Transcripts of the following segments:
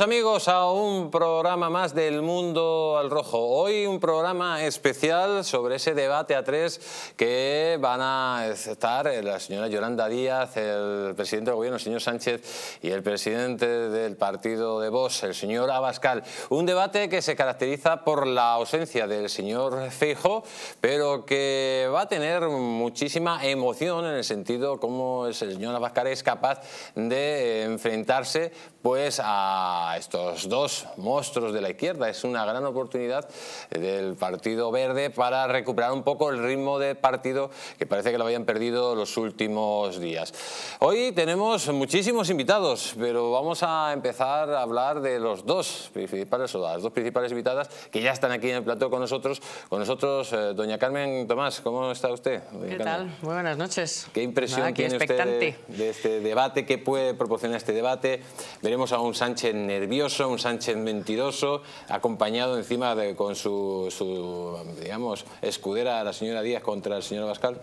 Amigos, a un programa más del Mundo al Rojo. Hoy un programa especial sobre ese debate a tres que van a estar la señora Yolanda Díaz, el presidente del gobierno, el señor Sánchez, y el presidente del partido de Vox, el señor Abascal. Un debate que se caracteriza por la ausencia del señor Feijo, pero que va a tener muchísima emoción en el sentido como el señor Abascal es capaz de enfrentarse pues a estos dos monstruos de la izquierda. Es una gran oportunidad del Partido Verde para recuperar un poco el ritmo de partido que parece que lo habían perdido los últimos días. Hoy tenemos muchísimos invitados, pero vamos a empezar a hablar de los dos principales, o las dos principales invitadas que ya están aquí en el plato con nosotros. Con nosotros, eh, doña Carmen Tomás, ¿cómo está usted? ¿Qué tal? Muy buenas noches. ¿Qué impresión tiene usted de, de, este debate? ¿Qué puede proporcionar este debate? Veremos a un Sánchez nervioso, un Sánchez mentiroso, acompañado encima de, con su, digamos, escudera, la señora Díaz, contra el señor Bascal?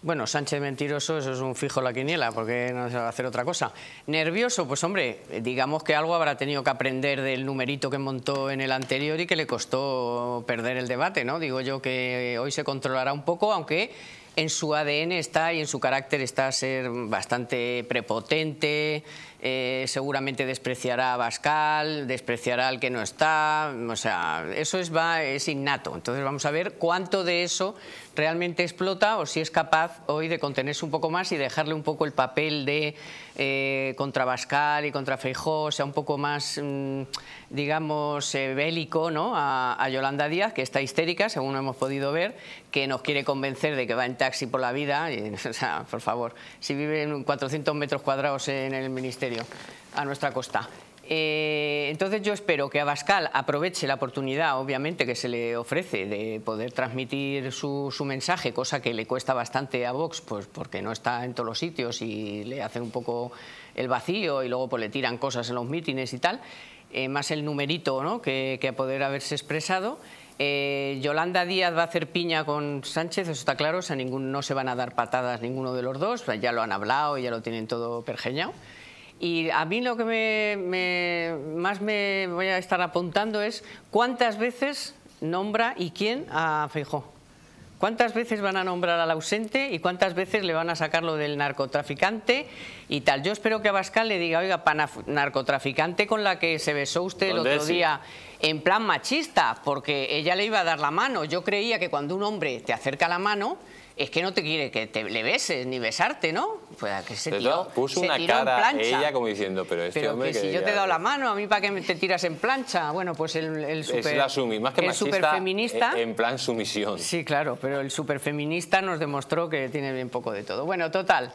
Bueno, Sánchez mentiroso, eso es un fijo la quiniela, porque no se va a hacer otra cosa. Nervioso, pues hombre, digamos que algo habrá tenido que aprender del numerito que montó en el anterior y que le costó perder el debate, ¿no? Digo yo que hoy se controlará un poco, aunque en su ADN está y en su carácter está a ser bastante prepotente, eh, seguramente despreciará a Bascal, despreciará al que no está, o sea, eso es, va, es innato. Entonces vamos a ver cuánto de eso realmente explota o si es capaz hoy de contenerse un poco más y dejarle un poco el papel de eh, contra Bascal y contra Feijó, sea un poco más, mm, digamos, eh, bélico ¿no? A, Yolanda Díaz, que está histérica, según hemos podido ver, que nos quiere convencer de que va en taxi por la vida. Y, o sea, por favor, si vive en 400 metros cuadrados en el ministerio, a nuestra costa. Eh, entonces yo espero que Abascal aproveche la oportunidad, obviamente, que se le ofrece de poder transmitir su, mensaje, cosa que le cuesta bastante a Vox, pues porque no está en todos los sitios y le hacen un poco el vacío y luego pues, le tiran cosas en los mítines y tal, eh, más el numerito ¿no? que, que poder haberse expresado. Eh, Yolanda Díaz va a hacer piña con Sánchez, eso está claro, o sea, ningún, no se van a dar patadas ninguno de los dos, ya lo han hablado ya lo tienen todo pergeñado. Y a mí lo que más me voy a estar apuntando es cuántas veces nombra y quién a Feijó. ¿Cuántas veces van a nombrar al ausente y cuántas veces le van a sacar lo del narcotraficante y tal? Yo espero que a Bascal le diga, oiga, para narcotraficante con la que se besó usted el otro día en plan machista, porque ella le iba a dar la mano. Yo creía que cuando un hombre te acerca la mano es que no te quiere que te le beses ni besarte, ¿no? Pues que se tiró, puso una cara ella como diciendo, pero este pero hombre que, si yo te he dado la mano, a mí para que te tiras en plancha. Bueno, pues el, el super, es la sumi, más que el superfeminista, en plan sumisión. Sí, claro, pero el superfeminista nos demostró que tiene bien poco de todo. Bueno, total,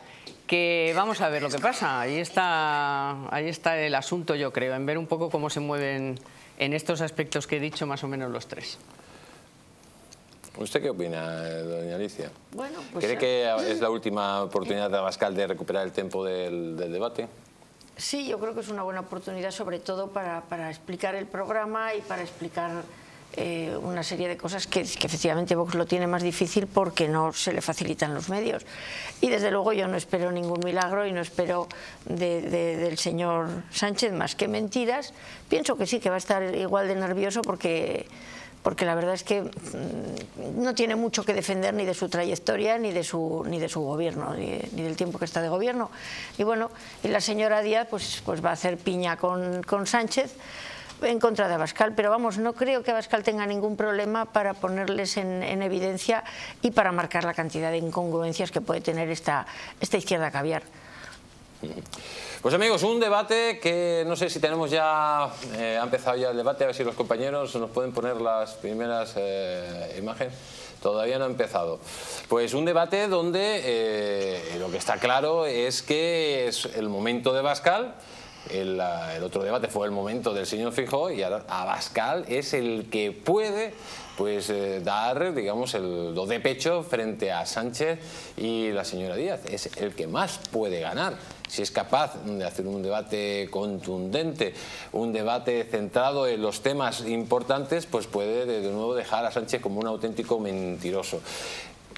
que vamos a ver lo que pasa. Ahí está, ahí está el asunto, yo creo, en ver un poco cómo se mueven en estos aspectos que he dicho más o menos los tres. ¿Usted qué opina, doña Alicia? Bueno, pues ¿Cree que es la última oportunidad de Abascal de recuperar el tiempo del, debate? Sí, yo creo que es una buena oportunidad, sobre todo para, para explicar el programa y para explicar eh, una serie de cosas que, efectivamente Vox lo tiene más difícil porque no se le facilitan los medios. Y desde luego yo no espero ningún milagro y no espero del señor Sánchez más que mentiras. Pienso que sí, que va a estar igual de nervioso porque porque la verdad es que mm, no tiene mucho que defender ni de su trayectoria ni de su, ni de su gobierno, ni, del tiempo que está de gobierno. Y bueno, y la señora Díaz pues, pues va a hacer piña con, con Sánchez en contra de Abascal, pero vamos, no creo que Abascal tenga ningún problema para ponerles en, en, evidencia y para marcar la cantidad de incongruencias que puede tener esta, esta izquierda caviar. Pues amigos, un debate que no sé si tenemos ya, eh, ha empezado ya el debate, a ver si los compañeros nos pueden poner las primeras eh, imágenes. Todavía no ha empezado. Pues un debate donde eh, lo que está claro es que es el momento de Bascal, el, el, otro debate fue el momento del señor Fijó y ahora Abascal es el que puede pues dar, digamos, el do de pecho frente a Sánchez y la señora Díaz. Es el que más puede ganar si es capaz de hacer un debate contundente, un debate centrado en los temas importantes, pues puede de nuevo dejar a Sánchez como un auténtico mentiroso.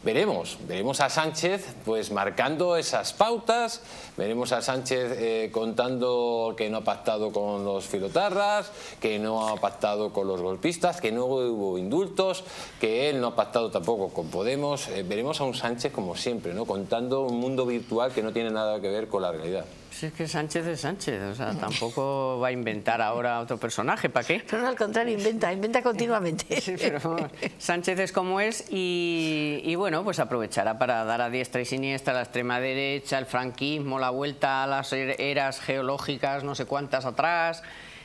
Veremos, veremos a Sánchez pues marcando esas pautas, veremos a Sánchez eh, contando que no ha pactado con los filotarras, que no ha pactado con los golpistas, que no hubo indultos, que él no ha pactado tampoco con Podemos. Eh, veremos a un Sánchez como siempre, ¿no? contando un mundo virtual que no tiene nada que ver con la realidad. Si es que Sánchez es Sánchez, o sea, tampoco va a inventar ahora otro personaje, ¿para qué? Pero no, al contrario, inventa, inventa continuamente. Sí, pero Sánchez es como es y, y, bueno, pues aprovechará para dar a diestra y siniestra la extrema derecha, el franquismo, la vuelta a las er-, eras geológicas, no sé cuántas atrás,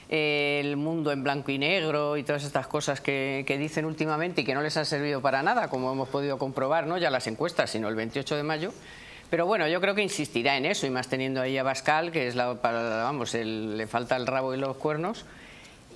el mundo en blanco y negro y todas estas cosas que, que, dicen últimamente y que no les ha servido para nada, como hemos podido comprobar, no ya las encuestas, sino el 28 de mayo, pero bueno, yo creo que insistirá en eso, y más teniendo ahí a Bascal, que es la, para, vamos, el, le falta el rabo y los cuernos.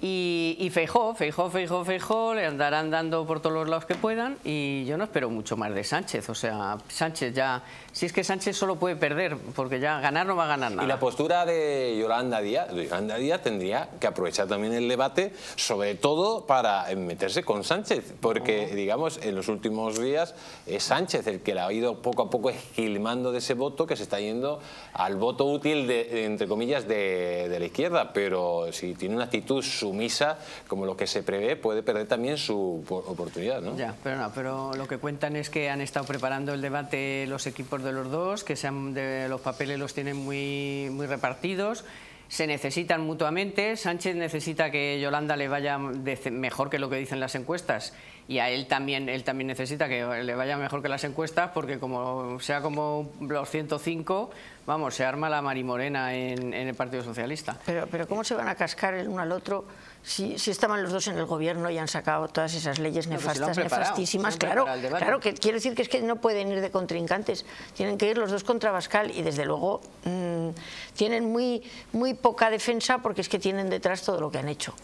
Y, y Feijó, Feijó, Feijó, Feijó, le andarán dando por todos los lados que puedan y yo no espero mucho más de Sánchez. O sea, Sánchez ya, si es que Sánchez solo puede perder, porque ya ganar no va a ganar nada. Y la postura de Yolanda Díaz, Yolanda Díaz tendría que aprovechar también el debate, sobre todo para meterse con Sánchez, porque digamos, en los últimos días es Sánchez el que la ha ido poco a poco esquilmando de ese voto que se está yendo al voto útil, de, entre comillas, de, de la izquierda, pero si tiene una actitud sumisa, como lo que se prevé, puede perder también su oportunidad. ¿no? Ya, pero no, pero lo que cuentan es que han estado preparando el debate los equipos de los dos, que sean de, los papeles los tienen muy, muy repartidos, se necesitan mutuamente, Sánchez necesita que Yolanda le vaya mejor que lo que dicen las encuestas y a él también, él también necesita que le vaya mejor que las encuestas porque como sea como los 105, vamos, se arma la marimorena en, en el Partido Socialista. Pero, pero ¿cómo se van a cascar el uno al otro si, si, estaban los dos en el gobierno y han sacado todas esas leyes nefastas, pues si nefastísimas? Claro, claro que quiero decir que es que no pueden ir de contrincantes, tienen que ir los dos contra Bascal y desde luego mmm, tienen muy, muy poca defensa porque es que tienen detrás todo lo que han hecho.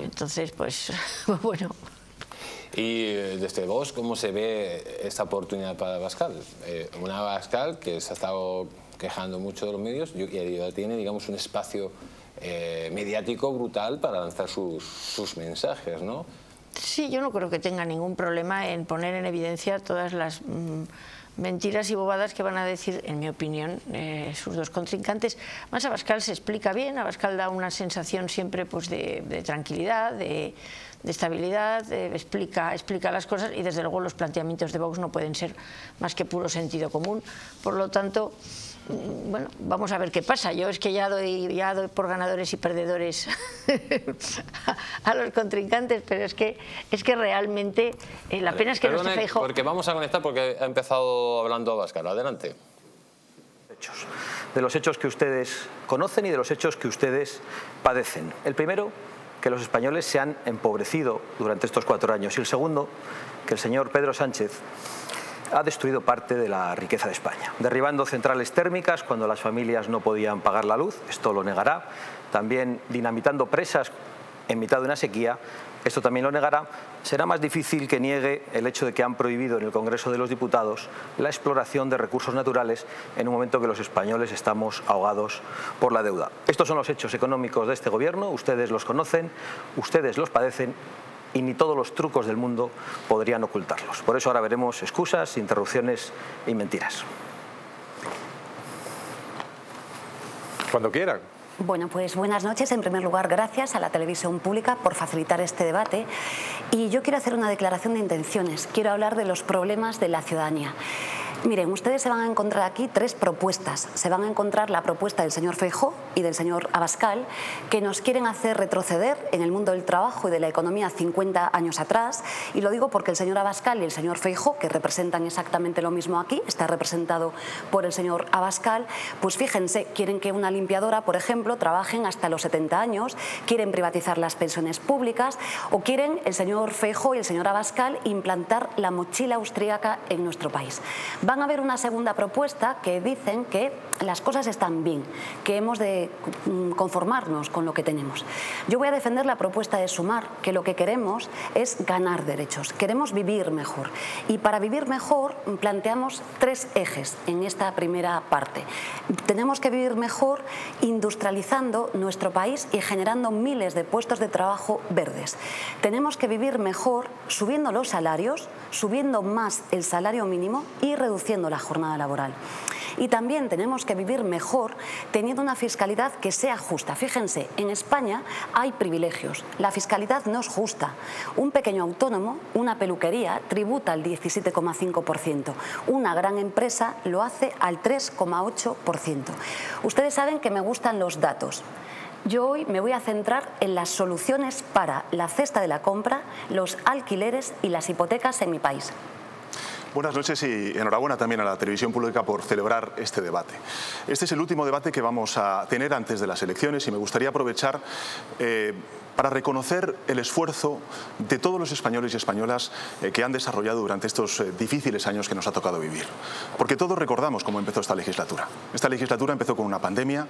Entonces, pues, bueno... Y eh, desde vos, ¿cómo se ve esta oportunidad para Bascal? Eh, una Bascal que se ha estado quejando mucho de los medios y ya tiene, digamos, un espacio eh, mediático brutal para lanzar sus, sus mensajes, ¿no? Sí, yo no creo que tenga ningún problema en poner en evidencia todas las mmm, mentiras y bobadas que van a decir, en mi opinión, eh, sus dos contrincantes. Más Abascal se explica bien, Abascal da una sensación siempre pues, de, de tranquilidad, de, de estabilidad, eh, explica, explica las cosas y desde luego los planteamientos de Vox no pueden ser más que puro sentido común. Por lo tanto, bueno, vamos a ver qué pasa. Yo es que ya doy, ya doy por ganadores y perdedores a los contrincantes, pero es que, es que realmente eh, la pena es que Perdone, no se Feijóo... Porque vamos a conectar porque ha empezado hablando Abascal. Adelante. De los hechos que ustedes conocen y de los hechos que ustedes padecen. El primero, que los españoles se han empobrecido durante estos cuatro años. Y el segundo, que el señor Pedro Sánchez ha destruido parte de la riqueza de España, derribando centrales térmicas cuando las familias no podían pagar la luz, esto lo negará, también dinamitando presas en mitad de una sequía, esto también lo negará, será más difícil que niegue el hecho de que han prohibido en el Congreso de los Diputados la exploración de recursos naturales en un momento que los españoles estamos ahogados por la deuda. Estos son los hechos económicos de este Gobierno, ustedes los conocen, ustedes los padecen y ni todos los trucos del mundo podrían ocultarlos. Por eso ahora veremos excusas, interrupciones y mentiras. Cuando quieran. Bueno, pues buenas noches. En primer lugar, gracias a la televisión pública por facilitar este debate. Y yo quiero hacer una declaración de intenciones. Quiero hablar de los problemas de la ciudadanía. Miren, ustedes se van a encontrar aquí tres propuestas. Se van a encontrar la propuesta del señor Feijó y del señor Abascal, que nos quieren hacer retroceder en el mundo del trabajo y de la economía 50 años atrás. Y lo digo porque el señor Abascal y el señor Feijó, que representan exactamente lo mismo aquí, está representado por el señor Abascal, pues fíjense, quieren que una limpiadora, por ejemplo, trabajen hasta los 70 años, quieren privatizar las pensiones públicas o quieren el señor Feijó y el señor Abascal implantar la mochila austríaca en nuestro país van a ver una segunda propuesta que dicen que las cosas están bien, que hemos de conformarnos con lo que tenemos. Yo voy a defender la propuesta de Sumar, que lo que queremos es ganar derechos, queremos vivir mejor. Y para vivir mejor planteamos tres ejes en esta primera parte. Tenemos que vivir mejor industrializando nuestro país y generando miles de puestos de trabajo verdes. Tenemos que vivir mejor subiendo los salarios, subiendo más el salario mínimo y reduciendo la jornada laboral. Y también tenemos que vivir mejor teniendo una fiscalidad que sea justa. Fíjense, en España hay privilegios. La fiscalidad no es justa. Un pequeño autónomo, una peluquería, tributa al 17,5%. Una gran empresa lo hace al 3,8%. Ustedes saben que me gustan los datos. Yo hoy me voy a centrar en las soluciones para la cesta de la compra, los alquileres y las hipotecas en mi país. Buenas noches y enhorabuena también a la televisión pública por celebrar este debate. Este es el último debate que vamos a tener antes de las elecciones y me gustaría aprovechar eh, para reconocer el esfuerzo de todos los españoles y españolas eh, que han desarrollado durante estos eh, difíciles años que nos ha tocado vivir. Porque todos recordamos cómo empezó esta legislatura. Esta legislatura empezó con una pandemia,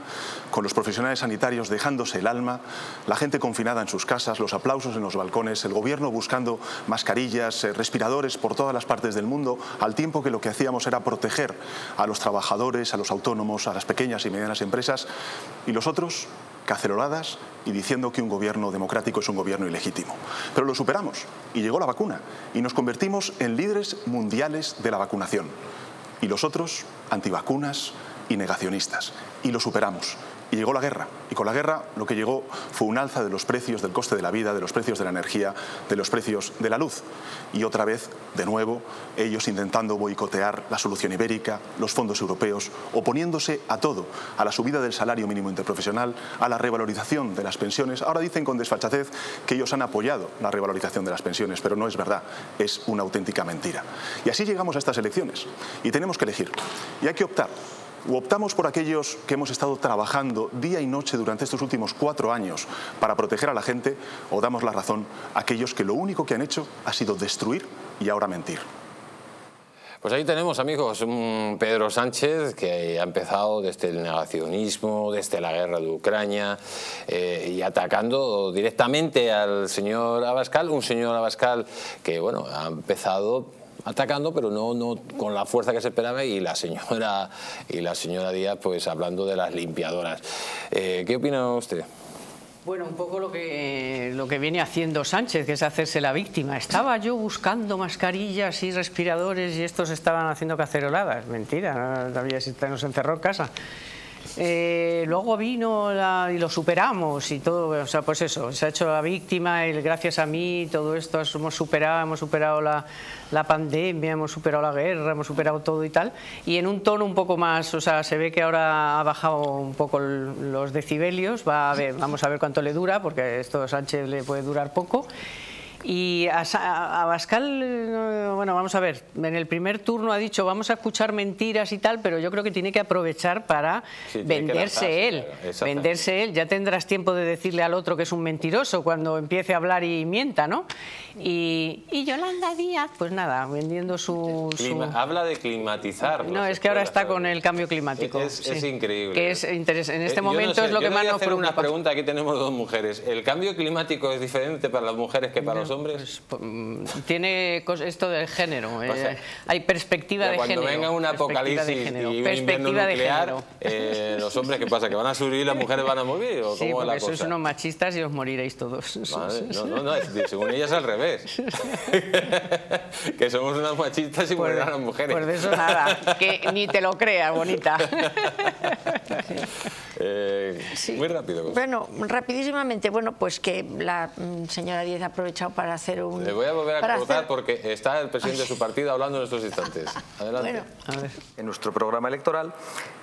con los profesionales sanitarios dejándose el alma, la gente confinada en sus casas, los aplausos en los balcones, el gobierno buscando mascarillas, eh, respiradores por todas las partes del mundo, al tiempo que lo que hacíamos era proteger a los trabajadores, a los autónomos, a las pequeñas y medianas empresas y los otros caceroladas y diciendo que un gobierno democrático es un gobierno ilegítimo. Pero lo superamos y llegó la vacuna y nos convertimos en líderes mundiales de la vacunación. Y los otros, antivacunas y negacionistas. Y lo superamos y llegó la guerra. Y con la guerra lo que llegó fue un alza de los precios del coste de la vida, de los precios de la energía, de los precios de la luz. Y otra vez, de nuevo, ellos intentando boicotear la solución ibérica, los fondos europeos, oponiéndose a todo, a la subida del salario mínimo interprofesional, a la revalorización de las pensiones. Ahora dicen con desfachatez que ellos han apoyado la revalorización de las pensiones, pero no es verdad, es una auténtica mentira. Y así llegamos a estas elecciones. Y tenemos que elegir. Y hay que optar o optamos por aquellos que hemos estado trabajando día y noche durante estos últimos cuatro años para proteger a la gente, o damos la razón a aquellos que lo único que han hecho ha sido destruir y ahora mentir. Pues ahí tenemos, amigos, un Pedro Sánchez que ha empezado desde el negacionismo, desde la guerra de Ucrania eh, y atacando directamente al señor Abascal, un señor Abascal que, bueno, ha empezado atacando, pero no, no con la fuerza que se esperaba y la señora, y la señora Díaz pues hablando de las limpiadoras. Eh, ¿Qué opina usted? Bueno, un poco lo que, lo que viene haciendo Sánchez, que es hacerse la víctima. Estaba yo buscando mascarillas y respiradores y estos estaban haciendo caceroladas. Mentira, todavía nos encerró en casa. Eh, luego vino y lo superamos y todo, o sea, pues eso, se ha hecho la víctima y gracias a mí todo esto hemos superado, hemos superado la, pandemia, hemos superado la guerra, hemos superado todo y tal, y en un tono un poco más, o sea, se ve que ahora ha bajado un poco los decibelios, va a ver, vamos a ver cuánto le dura, porque esto a Sánchez le puede durar poco, y a, Abascal, bueno, vamos a ver, en el primer turno ha dicho vamos a escuchar mentiras y tal, pero yo creo que tiene que aprovechar para venderse él. venderse él, ya tendrás tiempo de decirle al otro que es un mentiroso cuando empiece a hablar y mienta, ¿no? Y, Yolanda Díaz, pues nada, vendiendo su... Habla de climatizar. No, es que ahora está con el cambio climático. Es, increíble. Que es En este momento es lo que más nos preocupa. una pregunta, aquí tenemos dos mujeres. ¿El cambio climático es diferente para las mujeres que para los hombres? Pues, mm, tiene esto del género. Eh, hay perspectiva de género. Cuando venga un apocalipsis y perspectiva de género. Eh, los hombres, ¿qué pasa? ¿Que van a subir y las mujeres van a morir? ¿o sí, cómo porque sois unos machistas y os moriréis todos. no, no, no, según ellas al revés. que somos unas machistas y pues, las mujeres. Pues de eso nada, que ni te lo creas, bonita. Eh, muy rápido. Bueno, rapidísimamente, bueno, pues que la mm, señora Díez ha aprovechado para hacer un... Le voy a volver a preguntar porque está el presidente de su partido hablando en estos instantes. Adelante. En nuestro programa electoral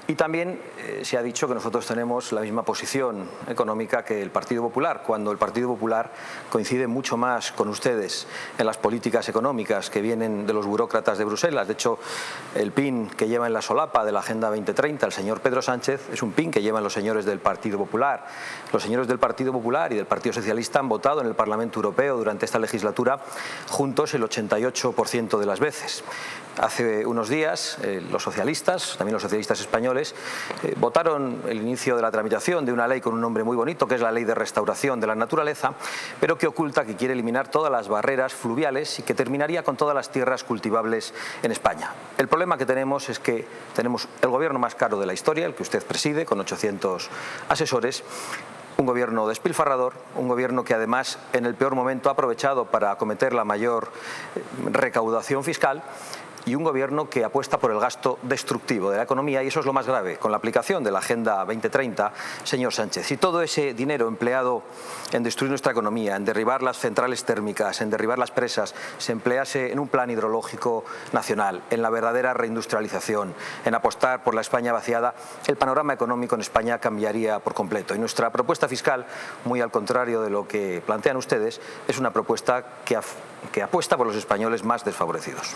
y también eh, se ha dicho que nosotros tenemos la misma posición económica que el Partido Popular, cuando el Partido Popular coincide mucho más con ustedes en las políticas económicas que vienen de los burócratas de Bruselas. De hecho, el PIN que lleva en la solapa de la Agenda 2030 el señor Pedro Sánchez es un PIN que llevan los señores del Partido Popular. Los señores del Partido Popular y del Partido Socialista han votado en el Parlamento Europeo durante esta legislatura juntos el 88% de las veces. Hace unos días eh, los socialistas, también los socialistas españoles, eh, votaron el inicio de la tramitación de una ley con un nombre muy bonito, que es la Ley de Restauración de la Naturaleza, pero que oculta que quiere eliminar todas las barreras fluviales y que terminaría con todas las tierras cultivables en España. El problema que tenemos es que tenemos el gobierno más caro de la historia, el que usted preside, con 800 200 asesores, un gobierno despilfarrador, un gobierno que además en el peor momento ha aprovechado para acometer la mayor eh, recaudación fiscal y un gobierno que apuesta por el gasto destructivo de la economía y eso es lo más grave con la aplicación de la Agenda 2030, señor Sánchez. Si todo ese dinero empleado en destruir nuestra economía, en derribar las centrales térmicas, en derribar las presas, se emplease en un plan hidrológico nacional, en la verdadera reindustrialización, en apostar por la España vaciada, el panorama económico en España cambiaría por completo. Y nuestra propuesta fiscal, muy al contrario de lo que plantean ustedes, es una propuesta que, que apuesta por los españoles más desfavorecidos.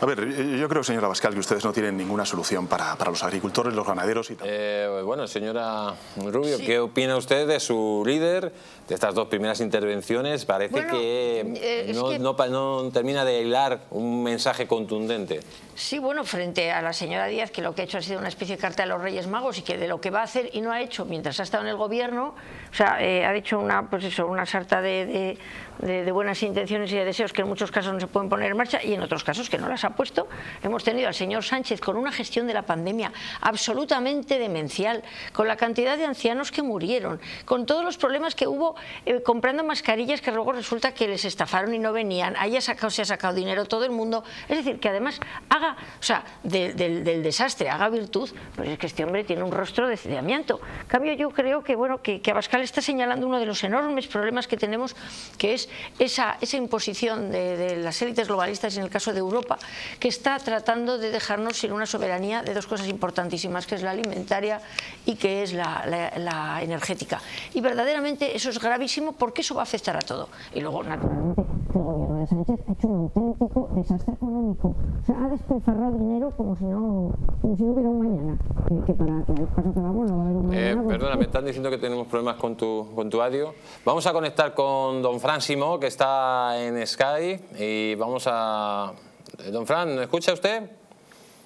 A ver, yo creo, señora Bascal, que ustedes no tienen ninguna solución para, para los agricultores, los ganaderos y tal. Eh, bueno, señora Rubio, ¿qué opina usted de su líder, de estas dos primeras intervenciones? Parece que, eh, no, que- no no termina de hilar un mensaje contundente. Sí, bueno, frente a la señora Díaz, que lo que ha hecho ha sido una especie de carta de los Reyes Magos y que de lo que va a hacer y no ha hecho mientras ha estado en el gobierno, o sea, eh, ha dicho una, pues eso, una sarta de, de- buenas intenciones y de deseos que en muchos casos no se pueden poner en marcha y en otros casos que no las ha puesto. Hemos tenido al señor Sánchez con una gestión de la pandemia absolutamente demencial, con la cantidad de ancianos que murieron, con todos los problemas que hubo eh, comprando mascarillas que luego resulta que les estafaron y no venían, haya sacado, se ha sacado dinero todo el mundo, es decir, que además haga, o sea, de- del, desastre haga virtud, pues es que este hombre tiene un rostro de, de. En cambio, yo creo que, bueno, que, Abascal está señalando uno de los enormes problemas que tenemos, que es esa, imposición de, las élites globalistas, en el caso de Europa, que está tratando de dejarnos sin una soberanía de dos cosas importantísimas, que es la alimentaria y que es la energética. Y verdaderamente eso es gravísimo porque eso va a afectar a todo. Y luego, naturalmente, el gobierno de Sánchez ha hecho un auténtico desastre económico. O sea, ha despilfarrado dinero como si no, como si no hubiera un mañana. Que, para que al paso que vamos no va a haber un Eh, mañana. perdona, me están diciendo que tenemos problemas con tu, con tu audio. Vamos a conectar con don Fran Simó, que está en Sky, y vamos a... Eh, Don Fran, ¿me escucha usted?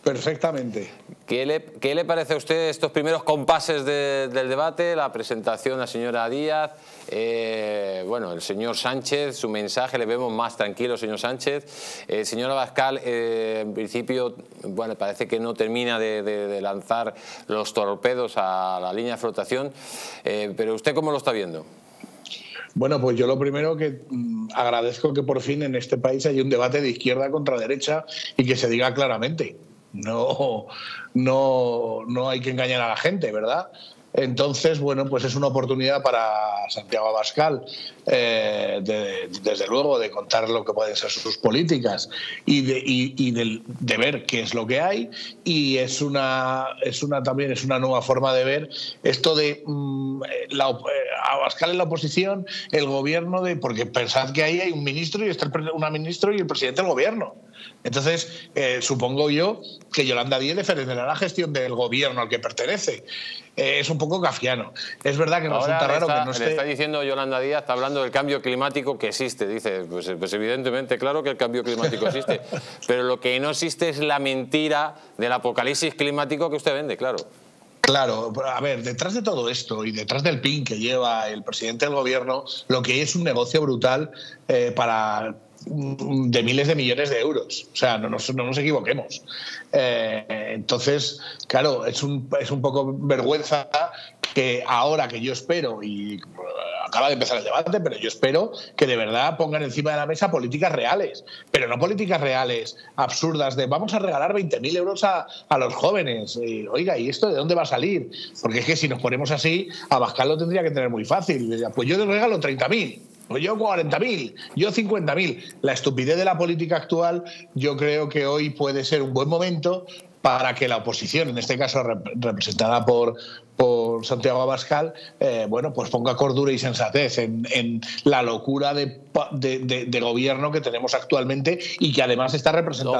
Perfectamente. ¿Qué le, qué le parece a usted estos primeros compases de- del debate, la presentación de la señora Díaz? eh, bueno, el señor Sánchez, su mensaje, le vemos más tranquilo, señor Sánchez. El señor Abascal, eh, en principio, bueno, parece que no termina de, de- de lanzar los torpedos a la línea de flotación. Eh, pero ¿usted cómo lo está viendo? Bueno, pues yo lo primero que mm, agradezco que por fin en este país haya un debate de izquierda contra derecha y que se diga claramente. No, no, no hay que engañar a la gente, ¿verdad? Entonces, bueno, pues es una oportunidad para Santiago Abascal, eh, de- desde luego, de contar lo que pueden ser sus políticas y de, y- y del- de ver qué es lo que hay. Y es una, es una también es una nueva forma de ver esto de mm, la eh, Abascal en la oposición, el gobierno de. Porque pensad que ahí hay un ministro y está una ministro y el presidente del gobierno. Entonces, eh, supongo yo que Yolanda Díez defenderá la gestión del gobierno al que pertenece. Eh, es un poco kafiano. Es verdad que Ahora resulta raro está, que no le está esté. diciendo Yolanda Díaz, está hablando del cambio climático que existe. Dice, pues, pues evidentemente, claro que el cambio climático existe. pero lo que no existe es la mentira del apocalipsis climático que usted vende, claro. Claro, a ver, detrás de todo esto y detrás del PIN que lleva el presidente del gobierno, lo que es un negocio brutal eh, para de miles de millones de euros. O sea, no nos, no nos equivoquemos. Eh, entonces, claro, es un, es un poco vergüenza que ahora que yo espero, y eh, acaba de empezar el debate, pero yo espero que de verdad pongan encima de la mesa políticas reales, pero no políticas reales absurdas de vamos a regalar 20.000 euros a, a los jóvenes. Oiga, ¿y esto de dónde va a salir? Porque es que si nos ponemos así, Abascal lo tendría que tener muy fácil. Pues yo les regalo 30.000. Pues yo 40.000, yo 50.000. La estupidez de la política actual yo creo que hoy puede ser un buen momento para que la oposición, en este caso rep- representada por, por Santiago Abascal, eh, bueno, pues ponga cordura y sensatez en, en la locura de, de- de- de gobierno que tenemos actualmente y que además está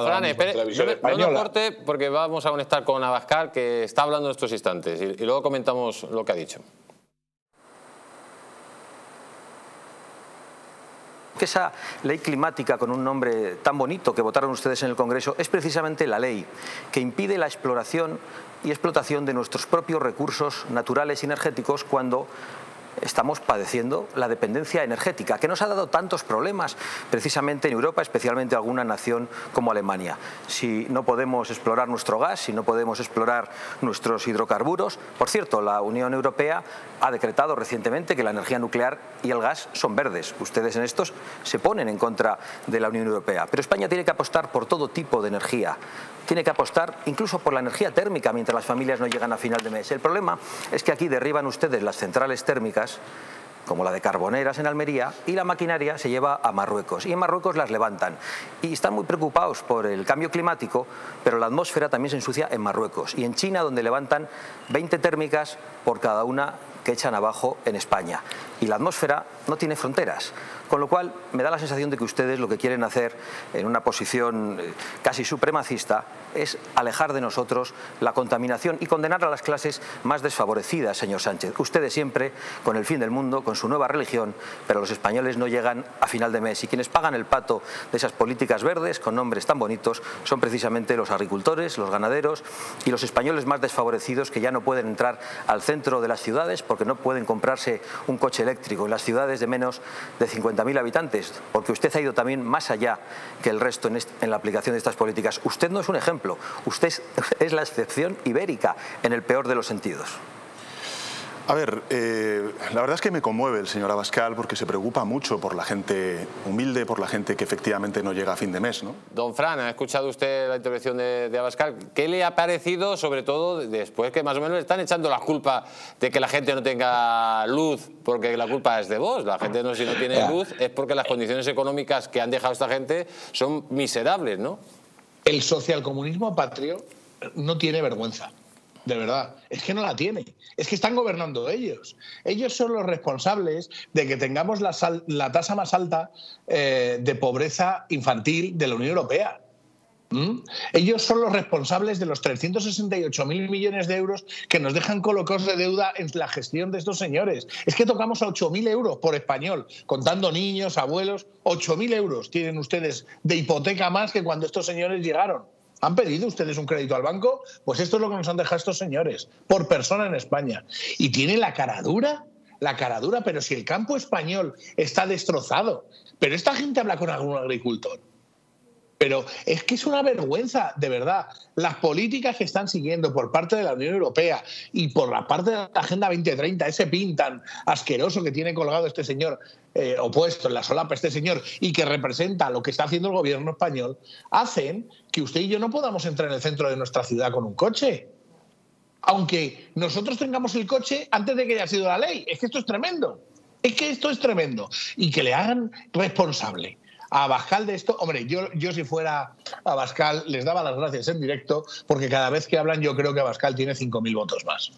Fran, mismo en espere, televisión no, española. corte porque vamos a conectar con Abascal, que está hablando en estos instantes, y, y luego comentamos lo que ha dicho. Que esa ley climática con un nombre tan bonito que votaron ustedes en el Congreso es precisamente la ley que impide la exploración y explotación de nuestros propios recursos naturales y energéticos cuando estamos padeciendo la dependencia energética, que nos ha dado tantos problemas precisamente en Europa, especialmente alguna nación como Alemania. Si no podemos explorar nuestro gas, si no podemos explorar nuestros hidrocarburos, por cierto, la Unión Europea ha decretado recientemente que la energía nuclear y el gas son verdes. Ustedes en estos se ponen en contra de la Unión Europea. Pero España tiene que apostar por todo tipo de energía tiene que apostar incluso por la energía térmica mientras las familias no llegan a final de mes. El problema es que aquí derriban ustedes las centrales térmicas como la de Carboneras en Almería, y la maquinaria se lleva a Marruecos. Y en Marruecos las levantan. Y están muy preocupados por el cambio climático, pero la atmósfera también se ensucia en Marruecos. Y en China, donde levantan 20 térmicas por cada una que echan abajo en España. Y la atmósfera no tiene fronteras. Con lo cual, me da la sensación de que ustedes lo que quieren hacer en una posición eh, casi supremacista es alejar de nosotros la contaminación y condenar a las clases más desfavorecidas, señor Sánchez. Ustedes siempre con el fin del mundo, con su nueva religión, pero los españoles no llegan a final de mes y quienes pagan el pato de esas políticas verdes con nombres tan bonitos son precisamente los agricultores, los ganaderos y los españoles más desfavorecidos que ya no pueden entrar al centro de las ciudades porque no pueden comprarse un coche eléctrico en las ciudades de menos de 50 mil habitantes, porque usted ha ido también más allá que el resto en, la aplicación de estas políticas. Usted no es un ejemplo, usted es la excepción ibérica en el peor de los sentidos. A ver, eh, la verdad es que me conmueve el señor Abascal porque se preocupa mucho por la gente humilde, por la gente que efectivamente no llega a fin de mes. ¿no? Don Fran, ¿ha escuchado usted la intervención de, Abascal? ¿Qué le ha parecido, sobre todo después que más o menos le están echando la culpa de que la gente no tenga luz porque la culpa es de vos? La gente no, si no tiene luz es porque las condiciones económicas que han dejado esta gente son miserables, ¿no? El socialcomunismo patrio no tiene vergüenza de verdad. Es que no la tiene. Es que están gobernando ellos. Ellos son los responsables de que tengamos la, tasa más alta eh, de pobreza infantil de la Unión Europea. ¿Mm? Ellos son los responsables de los 368.000 millones de euros que nos dejan colocados de deuda en la gestión de estos señores. Es que tocamos a 8.000 euros por español, contando niños, abuelos. 8.000 euros tienen ustedes de hipoteca más que cuando estos señores llegaron. ¿Han pedido ustedes un crédito al banco? Pues esto es lo que nos han dejado estos señores, por persona en España. Y tiene la cara dura, la cara dura, pero si el campo español está destrozado, pero esta gente habla con algún agricultor. Pero es que es una vergüenza, de verdad. Las políticas que están siguiendo por parte de la Unión Europea y por la parte de la Agenda 2030, ese pin tan asqueroso que tiene colgado este señor eh, opuesto en la solapa, este señor, y que representa lo que está haciendo el gobierno español, hacen que usted y yo no podamos entrar en el centro de nuestra ciudad con un coche. Aunque nosotros tengamos el coche antes de que haya sido la ley. Es que esto es tremendo. Es que esto es tremendo. Y que le hagan responsable a Abascal de esto, hombre, yo, yo si fuera Abascal les daba las gracias en directo porque cada vez que hablan yo creo que Abascal tiene 5.000 votos más.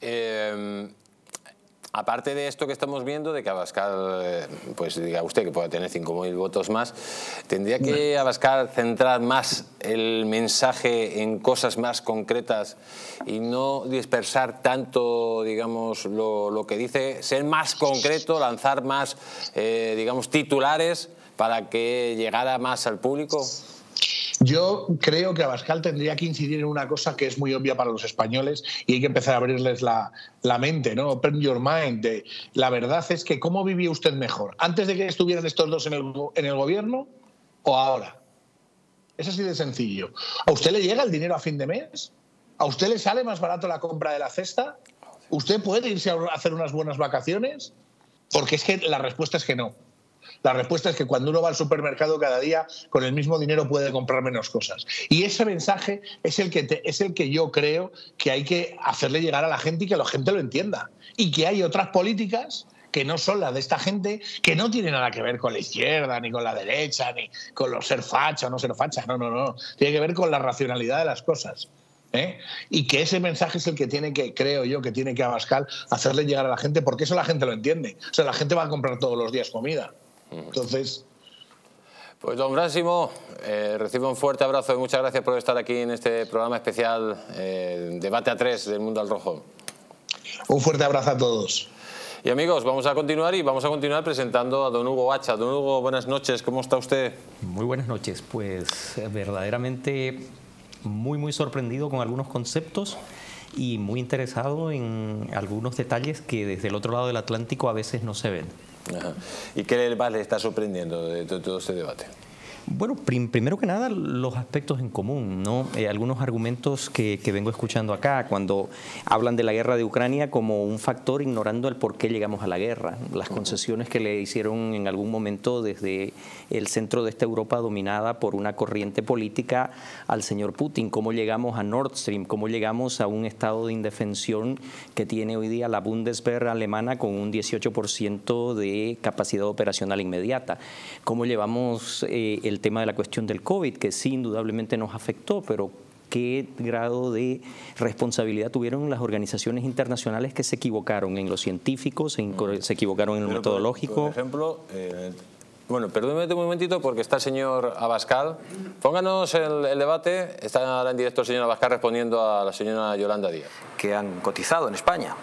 Eh, aparte de esto que estamos viendo, de que Abascal, eh, pues diga usted que puede tener 5.000 votos más, ¿tendría que Abascal centrar más el mensaje en cosas más concretas y no dispersar tanto, digamos, lo, que dice, ser más concreto, lanzar más, eh, digamos, titulares para que llegara más al público? Yo creo que Abascal tendría que incidir en una cosa que es muy obvia para los españoles y hay que empezar a abrirles la, mente, ¿no? Open your mind. la verdad es que, ¿cómo vivía usted mejor? ¿Antes de que estuvieran estos dos en el, en el gobierno o ahora? Es así de sencillo. ¿A usted le llega el dinero a fin de mes? ¿A usted le sale más barato la compra de la cesta? ¿Usted puede irse a hacer unas buenas vacaciones? Porque es que la respuesta es que no. La respuesta es que cuando uno va al supermercado cada día, con el mismo dinero puede comprar menos cosas. Y ese mensaje es el que, es el que yo creo que hay que hacerle llegar a la gente y que la gente lo entienda. Y que hay otras políticas que no son las de esta gente, que no tienen nada que ver con la izquierda, ni con la derecha, ni con los ser facha o no ser facha. No, no, no. Tiene que ver con la racionalidad de las cosas. ¿eh? Y que ese mensaje es el que tiene que, creo yo, que tiene que Abascal hacerle llegar a la gente, porque eso la gente lo entiende. O sea, la gente va a comprar todos los días comida. Entonces... Pues don Brásimo, eh, recibo un fuerte abrazo y muchas gracias por estar aquí en este programa especial eh, Debate a tres del Mundo al Rojo. Un fuerte abrazo a todos. Y amigos, vamos a continuar y vamos a continuar presentando a don Hugo Hacha. Don Hugo, buenas noches, ¿cómo está usted? Muy buenas noches, pues verdaderamente muy muy sorprendido con algunos conceptos y muy interesado en algunos detalles que desde el otro lado del Atlántico a veces no se ven. ¿Y qué más le está sorprendiendo de todo este debate? Bueno, primero que nada, los aspectos en común, ¿no? Eh, algunos argumentos que, vengo escuchando acá, cuando hablan de la guerra de Ucrania como un factor ignorando el por qué llegamos a la guerra, las concesiones que le hicieron en algún momento desde el centro de esta Europa dominada por una corriente política al señor Putin, cómo llegamos a Nord Stream, cómo llegamos a un estado de indefensión que tiene hoy día la Bundeswehr alemana con un 18% de capacidad operacional inmediata, cómo llevamos eh, el tema de la cuestión del COVID, que sí indudablemente nos afectó, pero qué grado de responsabilidad tuvieron las organizaciones internacionales que se equivocaron en los científicos, se, se equivocaron en lo metodológico. Por, ejemplo, eh, bueno, perdóneme un momentito porque está el señor Abascal. Pónganos el, el, debate. Está ahora en directo el señor Abascal respondiendo a la señora Yolanda Díaz. Que han cotizado en España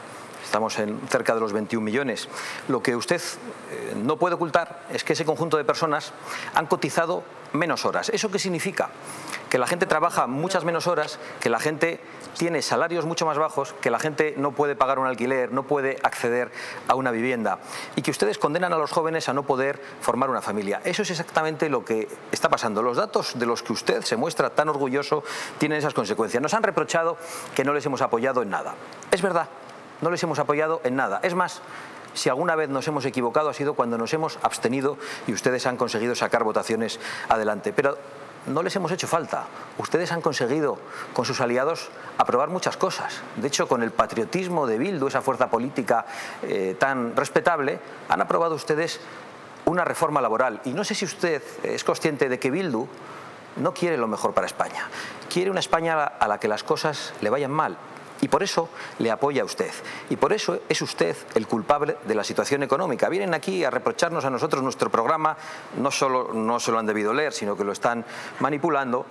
estamos en cerca de los 21 millones. Lo que usted eh, no puede ocultar es que ese conjunto de personas han cotizado menos horas. ¿Eso qué significa? Que la gente trabaja muchas menos horas, que la gente tiene salarios mucho más bajos, que la gente no puede pagar un alquiler, no puede acceder a una vivienda y que ustedes condenan a los jóvenes a no poder formar una familia. Eso es exactamente lo que está pasando. Los datos de los que usted se muestra tan orgulloso tienen esas consecuencias. Nos han reprochado que no les hemos apoyado en nada. Es verdad, no les hemos apoyado en nada. Es más, si alguna vez nos hemos equivocado ha sido cuando nos hemos abstenido y ustedes han conseguido sacar votaciones adelante. Pero no les hemos hecho falta. Ustedes han conseguido, con sus aliados, aprobar muchas cosas. De hecho, con el patriotismo de Bildu, esa fuerza política eh, tan respetable, han aprobado ustedes una reforma laboral. Y no sé si usted es consciente de que Bildu no quiere lo mejor para España. Quiere una España a la que las cosas le vayan mal y por eso le apoya a usted. Y por eso es usted el culpable de la situación económica. Vienen aquí a reprocharnos a nosotros nuestro programa, no solo no se lo han debido leer, sino que lo están manipulando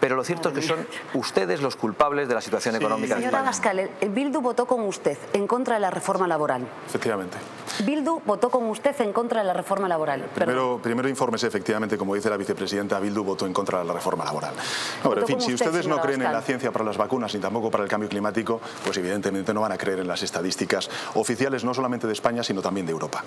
pero lo cierto es que son ustedes los culpables de la situación económica Señora de Abascal, el Bildu votó con usted en contra de la reforma laboral. Efectivamente. Bildu votó con usted en contra de la reforma laboral. Primero, primero infórmese, efectivamente, como dice la vicepresidenta, Bildu votó en contra de la reforma laboral. No, pero en fin, si ustedes no creen en la ciencia para las vacunas ni tampoco para el cambio climático, pues evidentemente no van a creer en las estadísticas oficiales, no solamente de España, sino también de Europa.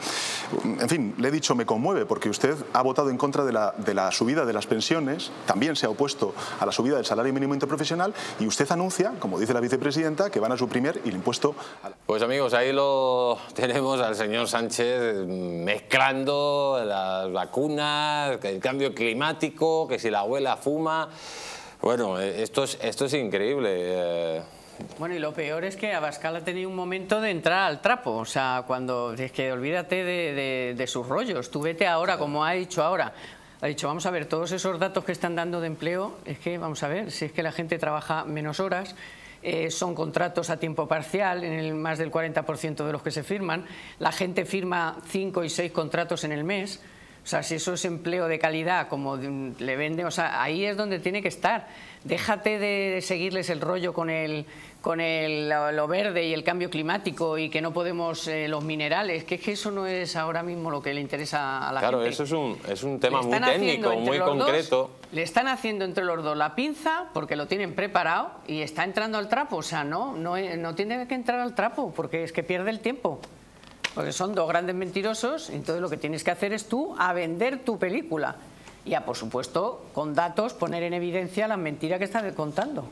En fin, le he dicho, me conmueve porque usted ha votado en contra de la, de la subida de las pensiones, también se ha opuesto a la subida del salario mínimo interprofesional y usted anuncia, como dice la vicepresidenta, que van a suprimir el impuesto. A Pues amigos, ahí lo tenemos al señor Sánchez mezclando las vacunas, el cambio climático, que si la abuela fuma. Bueno, esto es, esto es increíble. Eh. Bueno, y lo peor es que Abascal ha tenido un momento de entrar al trapo. O sea, cuando es que olvídate de, de sus rollos. Tú vete ahora, como ha dicho ahora, ha dicho, vamos a ver, todos esos datos que están dando de empleo, es que, vamos a ver, si es que la gente trabaja menos horas, eh, son contratos a tiempo parcial, en el más del 40% de los que se firman, la gente firma cinco y seis contratos en el mes, o sea, si eso es empleo de calidad, como le vende, o sea, ahí es donde tiene que estar. Déjate de seguirles el rollo con el con el, lo verde y el cambio climático y que no podemos eh, los minerales, que es que eso no es ahora mismo lo que le interesa a la gente. Claro, eso es un, es un tema muy técnico, muy concreto. le están haciendo entre los dos la pinza porque lo tienen preparado y está entrando al trapo. O sea, no, no, no tiene que entrar al trapo porque es que pierde el tiempo. Porque son dos grandes mentirosos, entonces lo que tienes que hacer es tú a vender tu película y a, por supuesto, con datos poner en evidencia la mentira que estás contando.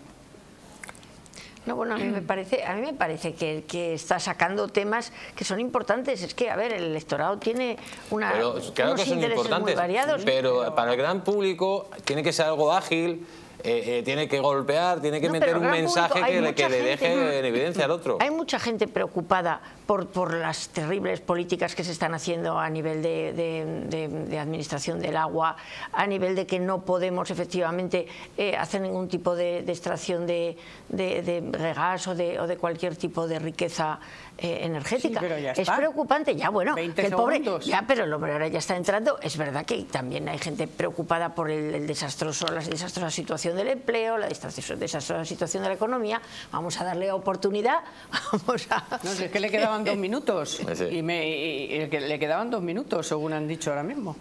No, bueno, a mí me parece, a mí me parece que, está sacando temas que son importantes. Es que, a ver, el electorado tiene una, claro que son importantes, variados. Pero para el gran público tiene que ser algo ágil, eh, eh, tiene que golpear, tiene que meter un mensaje que, le, que le deje en evidencia al otro. Hay mucha gente preocupada por, por las terribles políticas que se están haciendo a nivel de, administración del agua, a nivel de que no podemos efectivamente eh, hacer ningún tipo de, extracción de, regas o de, o de cualquier tipo de riqueza eh, energética. es preocupante, ya bueno, que el pobre, ya, pero lo ahora ya está entrando. Es verdad que también hay gente preocupada por el, desastroso, la desastrosa situación del empleo, la desastrosa situación de la economía. Vamos a darle oportunidad. Vamos a... No, es que le quedaban dos minutos y, me, le quedaban dos minutos, según han dicho ahora mismo,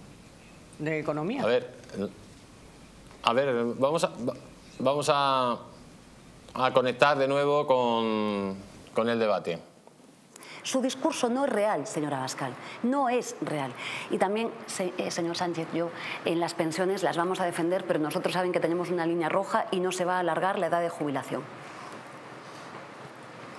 de economía. A ver, a ver, vamos a, vamos a a conectar de nuevo con, con el debate. Su discurso no es real, señora Abascal, no es real. Y también, eh, señor Sánchez, yo en las pensiones las vamos a defender, pero nosotros saben que tenemos una línea roja y no se va a alargar la edad de jubilación.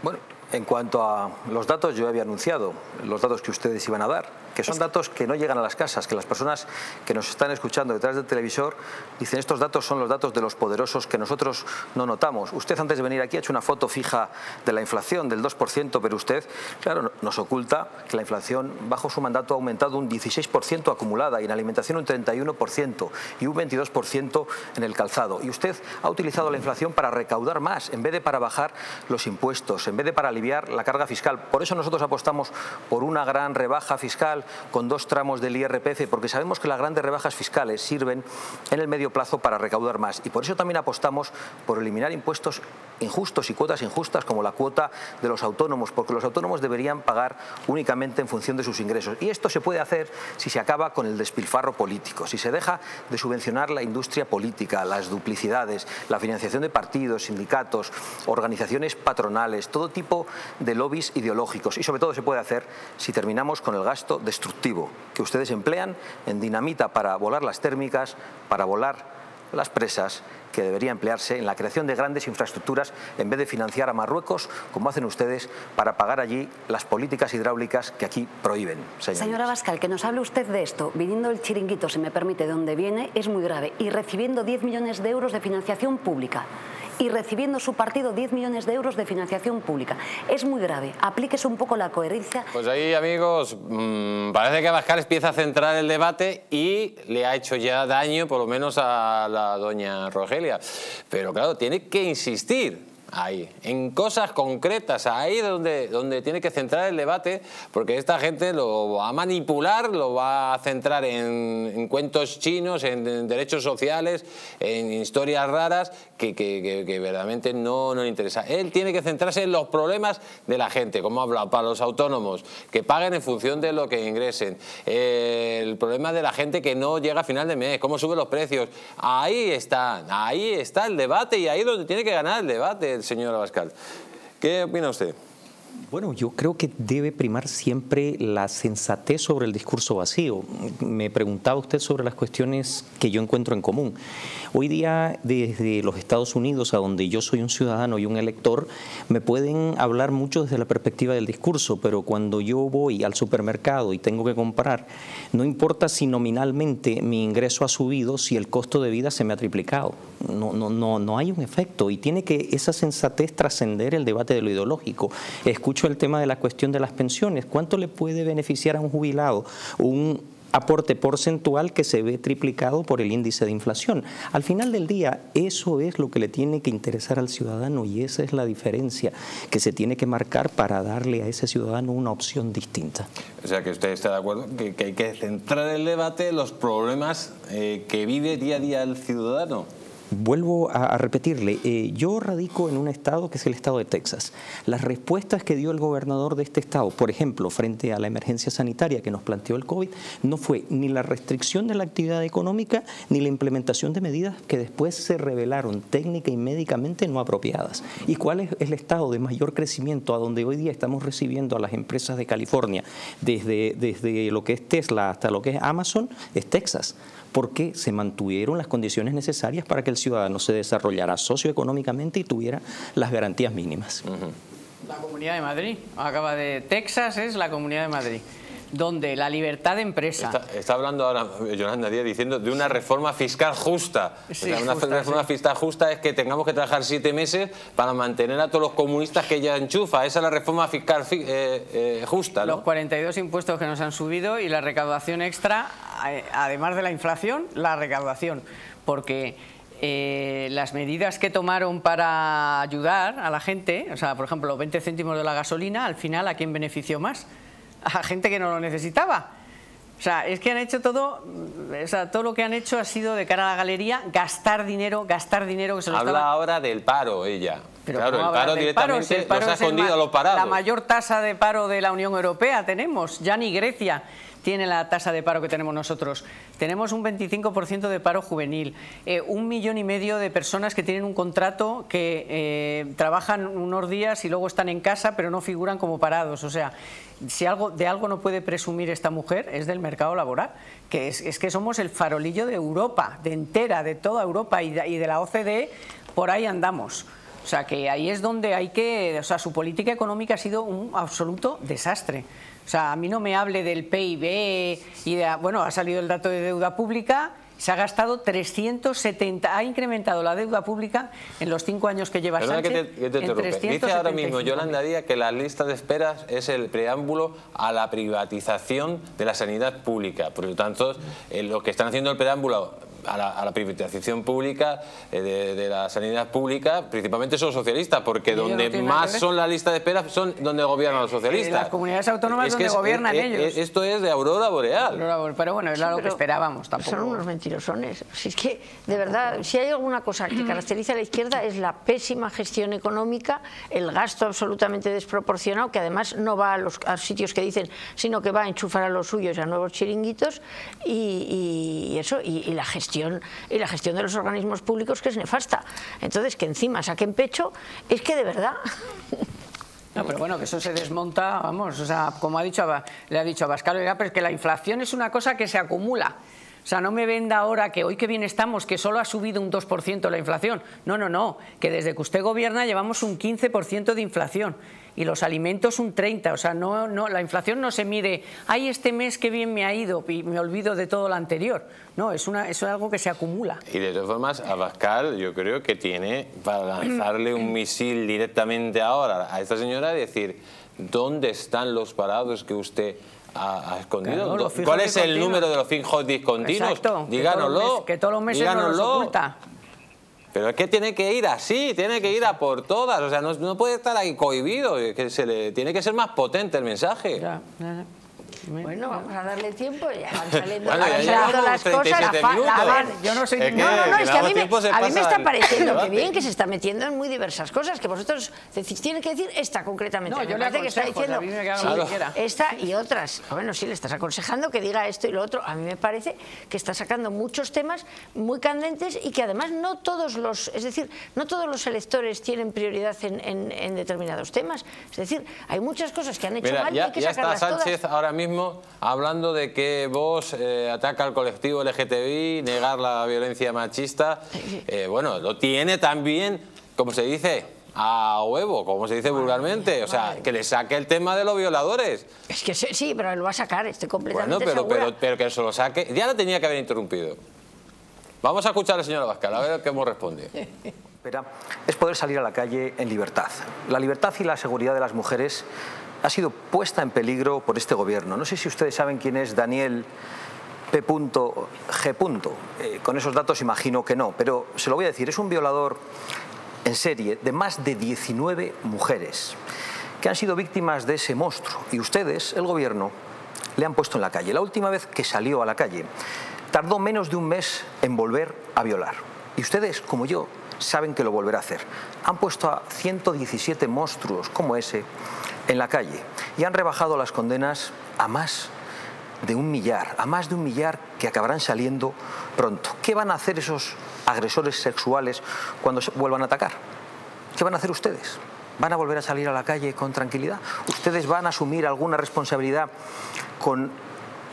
Bueno, en cuanto a los datos, yo había anunciado los datos que ustedes iban a dar que son datos que no llegan a las casas, que las personas que nos están escuchando detrás del televisor dicen estos datos son los datos de los poderosos que nosotros no notamos. Usted antes de venir aquí ha hecho una foto fija de la inflación del 2%, pero usted, claro, nos oculta que la inflación bajo su mandato ha aumentado un 16% acumulada y en alimentación un 31% y un 22% en el calzado. Y usted ha utilizado la inflación para recaudar más en vez de para bajar los impuestos, en vez de para aliviar la carga fiscal. Por eso nosotros apostamos por una gran rebaja fiscal con dos tramos del IRPF, porque sabemos que las grandes rebajas fiscales sirven en el medio plazo para recaudar más. Y por eso también apostamos por eliminar impuestos injustos y cuotas injustas como la cuota de los autónomos, porque los autónomos deberían pagar únicamente en función de sus ingresos. Y esto se puede hacer si se acaba con el despilfarro político, si se deja de subvencionar la industria política, las duplicidades, la financiación de partidos, sindicatos, organizaciones patronales, todo tipo de lobbies ideológicos. Y sobre todo se puede hacer si terminamos con el gasto de destructivo que ustedes emplean en dinamita para volar las térmicas, para volar las presas que debería emplearse en la creación de grandes infraestructuras en vez de financiar a Marruecos, como hacen ustedes, para pagar allí las políticas hidráulicas que aquí prohíben. Señora Bascal, que nos hable usted de esto, viniendo el chiringuito, si me permite, de donde viene, es muy grave, y recibiendo 10 millones de euros de financiación pública y recibiendo su partido 10 millones de euros de financiación pública. Es muy grave. Aplíquese un poco la coherencia. Pues ahí, amigos, mm, parece que Abascal empieza a centrar el debate y le ha hecho ya daño, por lo menos a la doña Rogelia. Pero claro, tiene que insistir ahí, en cosas concretas, ahí donde, donde tiene que centrar el debate, porque esta gente lo va a manipular, lo va a centrar en, cuentos chinos, en, derechos sociales, en historias raras, que, que, verdaderamente no, no, le interesa. Él tiene que centrarse en los problemas de la gente, como ha hablado, para los autónomos, que paguen en función de lo que ingresen, el problema de la gente que no llega a final de mes, cómo suben los precios, ahí está, ahí está el debate y ahí es donde tiene que ganar el debate señor Abascal. ¿Qué opina usted? Bueno, yo creo que debe primar siempre la sensatez sobre el discurso vacío. Me preguntaba usted sobre las cuestiones que yo encuentro en común. Hoy día, desde los Estados Unidos, a donde yo soy un ciudadano y un elector, me pueden hablar mucho desde la perspectiva del discurso, pero cuando yo voy al supermercado y tengo que comprar, no importa si nominalmente mi ingreso ha subido, si el costo de vida se me ha triplicado. No, no, no, no hay un efecto y tiene que esa sensatez trascender el debate de lo ideológico. Escucho el tema de la cuestión de las pensiones. ¿Cuánto le puede beneficiar a un jubilado un aporte porcentual que se ve triplicado por el índice de inflación. Al final del día, eso es lo que le tiene que interesar al ciudadano y esa es la diferencia que se tiene que marcar para darle a ese ciudadano una opción distinta. O sea, que usted está de acuerdo que, hay que centrar el debate en los problemas eh, que vive día a día el ciudadano. Vuelvo a, repetirle, eh, yo radico en un estado que es el estado de Texas. Las respuestas que dio el gobernador de este estado, por ejemplo, frente a la emergencia sanitaria que nos planteó el COVID, no fue ni la restricción de la actividad económica ni la implementación de medidas que después se revelaron técnica y médicamente no apropiadas. ¿Y cuál es el estado de mayor crecimiento a donde hoy día estamos recibiendo a las empresas de California, desde, desde lo que es Tesla hasta lo que es Amazon? Es Texas porque se mantuvieron las condiciones necesarias para que el ciudadano se desarrollara socioeconómicamente y tuviera las garantías mínimas. La Comunidad de Madrid, acaba de Texas, es la Comunidad de Madrid donde la libertad de empresa... Está, hablando ahora Yolanda Díaz diciendo de una reforma fiscal justa. una reforma fiscal justa es que tengamos que trabajar siete meses para mantener a todos los comunistas que ella enchufa. Esa es la reforma fiscal eh, eh, justa. Los 42 impuestos que nos han subido y la recaudación extra, eh, además de la inflación, la recaudación. Porque las medidas que tomaron para ayudar a la gente, o sea, por ejemplo, los 20 céntimos de la gasolina, al final, ¿a quién benefició más? A gente que no lo necesitaba. O sea, es que han hecho todo, o sea, todo lo que han hecho ha sido de cara a la galería gastar dinero, gastar dinero que se lo Habla ahora del paro ella. Pero claro, el paro directamente el paro ha escondido a los parados. La mayor tasa de paro de la Unión Europea tenemos, ya ni Grecia tiene la tasa de paro que tenemos nosotros. Tenemos un 25% de paro juvenil, eh, un millón y medio de personas que tienen un contrato que eh, trabajan unos días y luego están en casa pero no figuran como parados. O sea, si algo, de algo no puede presumir esta mujer es del mercado laboral, que es, que somos el farolillo de Europa, de entera, de toda Europa y de, la OCDE, por ahí andamos. O sea, que ahí es donde hay que... O sea, su política económica ha sido un absoluto desastre. O sea, a mí no me hable del PIB y de... Bueno, ha salido el dato de deuda pública se ha gastado 370, ha incrementado la deuda pública en los cinco años que lleva Sánchez. Que te, Dice ahora mismo Yolanda Díaz que la lista de esperas es el preámbulo a la privatización de la sanidad pública. Por lo tanto, eh, lo que están haciendo el preámbulo a la, privatización pública eh, de, la sanidad pública, principalmente son socialistas, porque donde más son la lista de espera son donde gobiernan los socialistas. las comunidades autónomas es donde gobiernan eh, ellos. Esto es de aurora boreal. pero bueno, es lo que esperábamos tampoco. Son unos mentirosones. Si es que, de verdad, si hay alguna cosa que caracteriza a la izquierda es la pésima gestión económica, el gasto absolutamente desproporcionado, que además no va a los sitios que dicen, sino que va a enchufar a los suyos y a nuevos chiringuitos, y, eso, y la gestión y la gestión de los organismos públicos que es nefasta. Entonces, que encima saquen pecho, es que de verdad... No, pero bueno, que eso se desmonta, vamos, o sea, como ha dicho, le ha dicho a Pascal, pero es que la inflación es una cosa que se acumula. O sea, no me venda ahora que hoy que bien estamos, que solo ha subido un 2% la inflación. No, no, no, que desde que usted gobierna llevamos un 15% de inflación y los alimentos un 30%. O sea, no, no, la inflación no se mide, ay, este mes que bien me ha ido y me olvido de todo lo anterior. No, es, una, es algo que se acumula. Y de todas formas, Abascal yo creo que tiene para lanzarle un misil directamente ahora a esta señora y decir, ¿dónde están los parados que usted ha, escondido? ¿Cuál es el número de los fijos discontinuos? Exacto, díganoslo. Que todos los meses, todos los meses oculta. Pero es que tiene que ir así, tiene que ir a por todas, o sea, no, puede estar ahí cohibido, que se le, tiene que ser más potente el mensaje. Ya, ya, bueno, vamos a darle tiempo, ya van saliendo, las cosas. La, yo no soy... no, no, no, es que a mí me, a mí me está pareciendo que bien que se está metiendo en muy diversas cosas, que vosotros decís, tiene que decir esta concretamente. No, yo le que está diciendo esta y otras. Bueno, sí, le estás aconsejando que diga esto y lo otro. A mí me parece que está sacando muchos temas muy candentes y que además no todos los, es decir, no todos los electores tienen prioridad en, en, determinados temas. Es decir, hay muchas cosas que han hecho mal y hay que ya está Sánchez ahora mismo hablando de que vos eh, ataca al colectivo LGTBI, negar la violencia machista. Eh, bueno, lo tiene también, como se dice, a huevo, como se dice vulgarmente. O sea, que le saque el tema de los violadores. Es que sí, pero lo va a sacar, estoy completamente bueno, pero, pero, que se lo saque. Ya lo tenía que haber interrumpido. Vamos a escuchar al señor Abascal, a ver qué hemos respondido. Es poder salir a la calle en libertad. La libertad y la seguridad de las mujeres ha sido puesta en peligro por este gobierno. No sé si ustedes saben quién es Daniel P.G. Eh, con esos datos imagino que no, pero se lo voy a decir, es un violador en serie de más de 19 mujeres que han sido víctimas de ese monstruo y ustedes, el gobierno, le han puesto en la calle. La última vez que salió a la calle tardó menos de un mes en volver a violar. Y ustedes, como yo, saben que lo volverá a hacer. Han puesto a 117 monstruos como ese en la calle y han rebajado las condenas a más de un millar, a más de un millar que acabarán saliendo pronto. ¿Qué van a hacer esos agresores sexuales cuando vuelvan a atacar? ¿Qué van a hacer ustedes? ¿Van a volver a salir a la calle con tranquilidad? ¿Ustedes van a asumir alguna responsabilidad con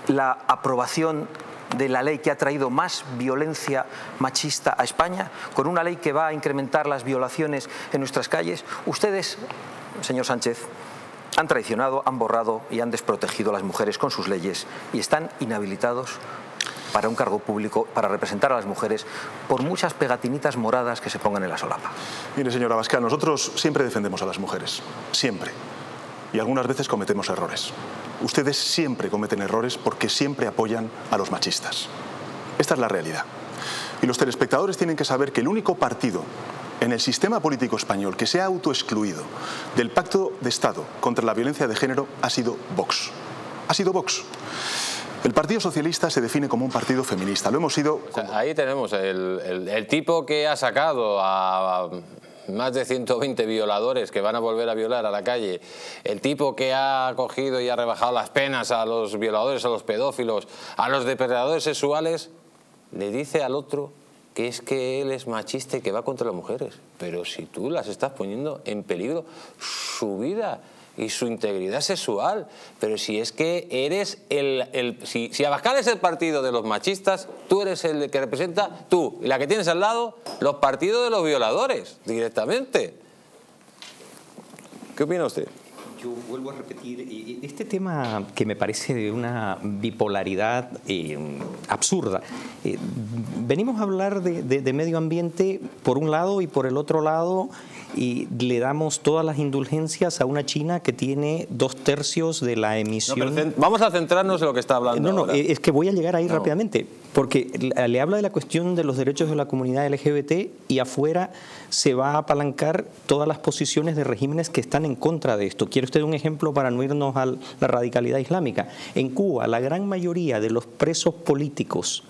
la aprobación de la ley que ha traído más violencia machista a España, con una ley que va a incrementar las violaciones en nuestras calles. Ustedes, señor Sánchez, han traicionado, han borrado y han desprotegido a las mujeres con sus leyes y están inhabilitados para un cargo público, para representar a las mujeres, por muchas pegatinitas moradas que se pongan en la solapa. Mire, señora Bascal, nosotros siempre defendemos a las mujeres, siempre. Y algunas veces cometemos errores. Ustedes siempre cometen errores porque siempre apoyan a los machistas. Esta es la realidad. Y los telespectadores tienen que saber que el único partido en el sistema político español que se ha autoexcluido del pacto de Estado contra la violencia de género ha sido Vox. Ha sido Vox. El Partido Socialista se define como un partido feminista. Lo hemos sido... ahí tenemos el, tipo que ha sacado a más de 120 violadores que van a volver a violar a la calle, el tipo que ha cogido y ha rebajado las penas a los violadores, a los pedófilos, a los depredadores sexuales, le dice al otro que es que él es machista y que va contra las mujeres. Pero si tú las estás poniendo en peligro su vida y su integridad sexual. Pero si es que eres el... el si, si Abascal es el partido de los machistas, tú eres el que representa, tú y la que tienes al lado, los partidos de los violadores, directamente. ¿Qué opina usted? Yo vuelvo a repetir, este tema que me parece de una bipolaridad eh, absurda. Eh, venimos a hablar de medio ambiente por un lado y por el otro lado y le damos todas las indulgencias a una China que tiene dos tercios de la emisión. No, vamos a centrarnos en lo que está hablando. No, no, ahora. es que voy a llegar ahí no. rápidamente, porque le habla de la cuestión de los derechos de la comunidad LGBT y afuera se va a apalancar todas las posiciones de regímenes que están en contra de esto. ¿Quiere usted un ejemplo para no irnos a la radicalidad islámica? En Cuba, la gran mayoría de los presos políticos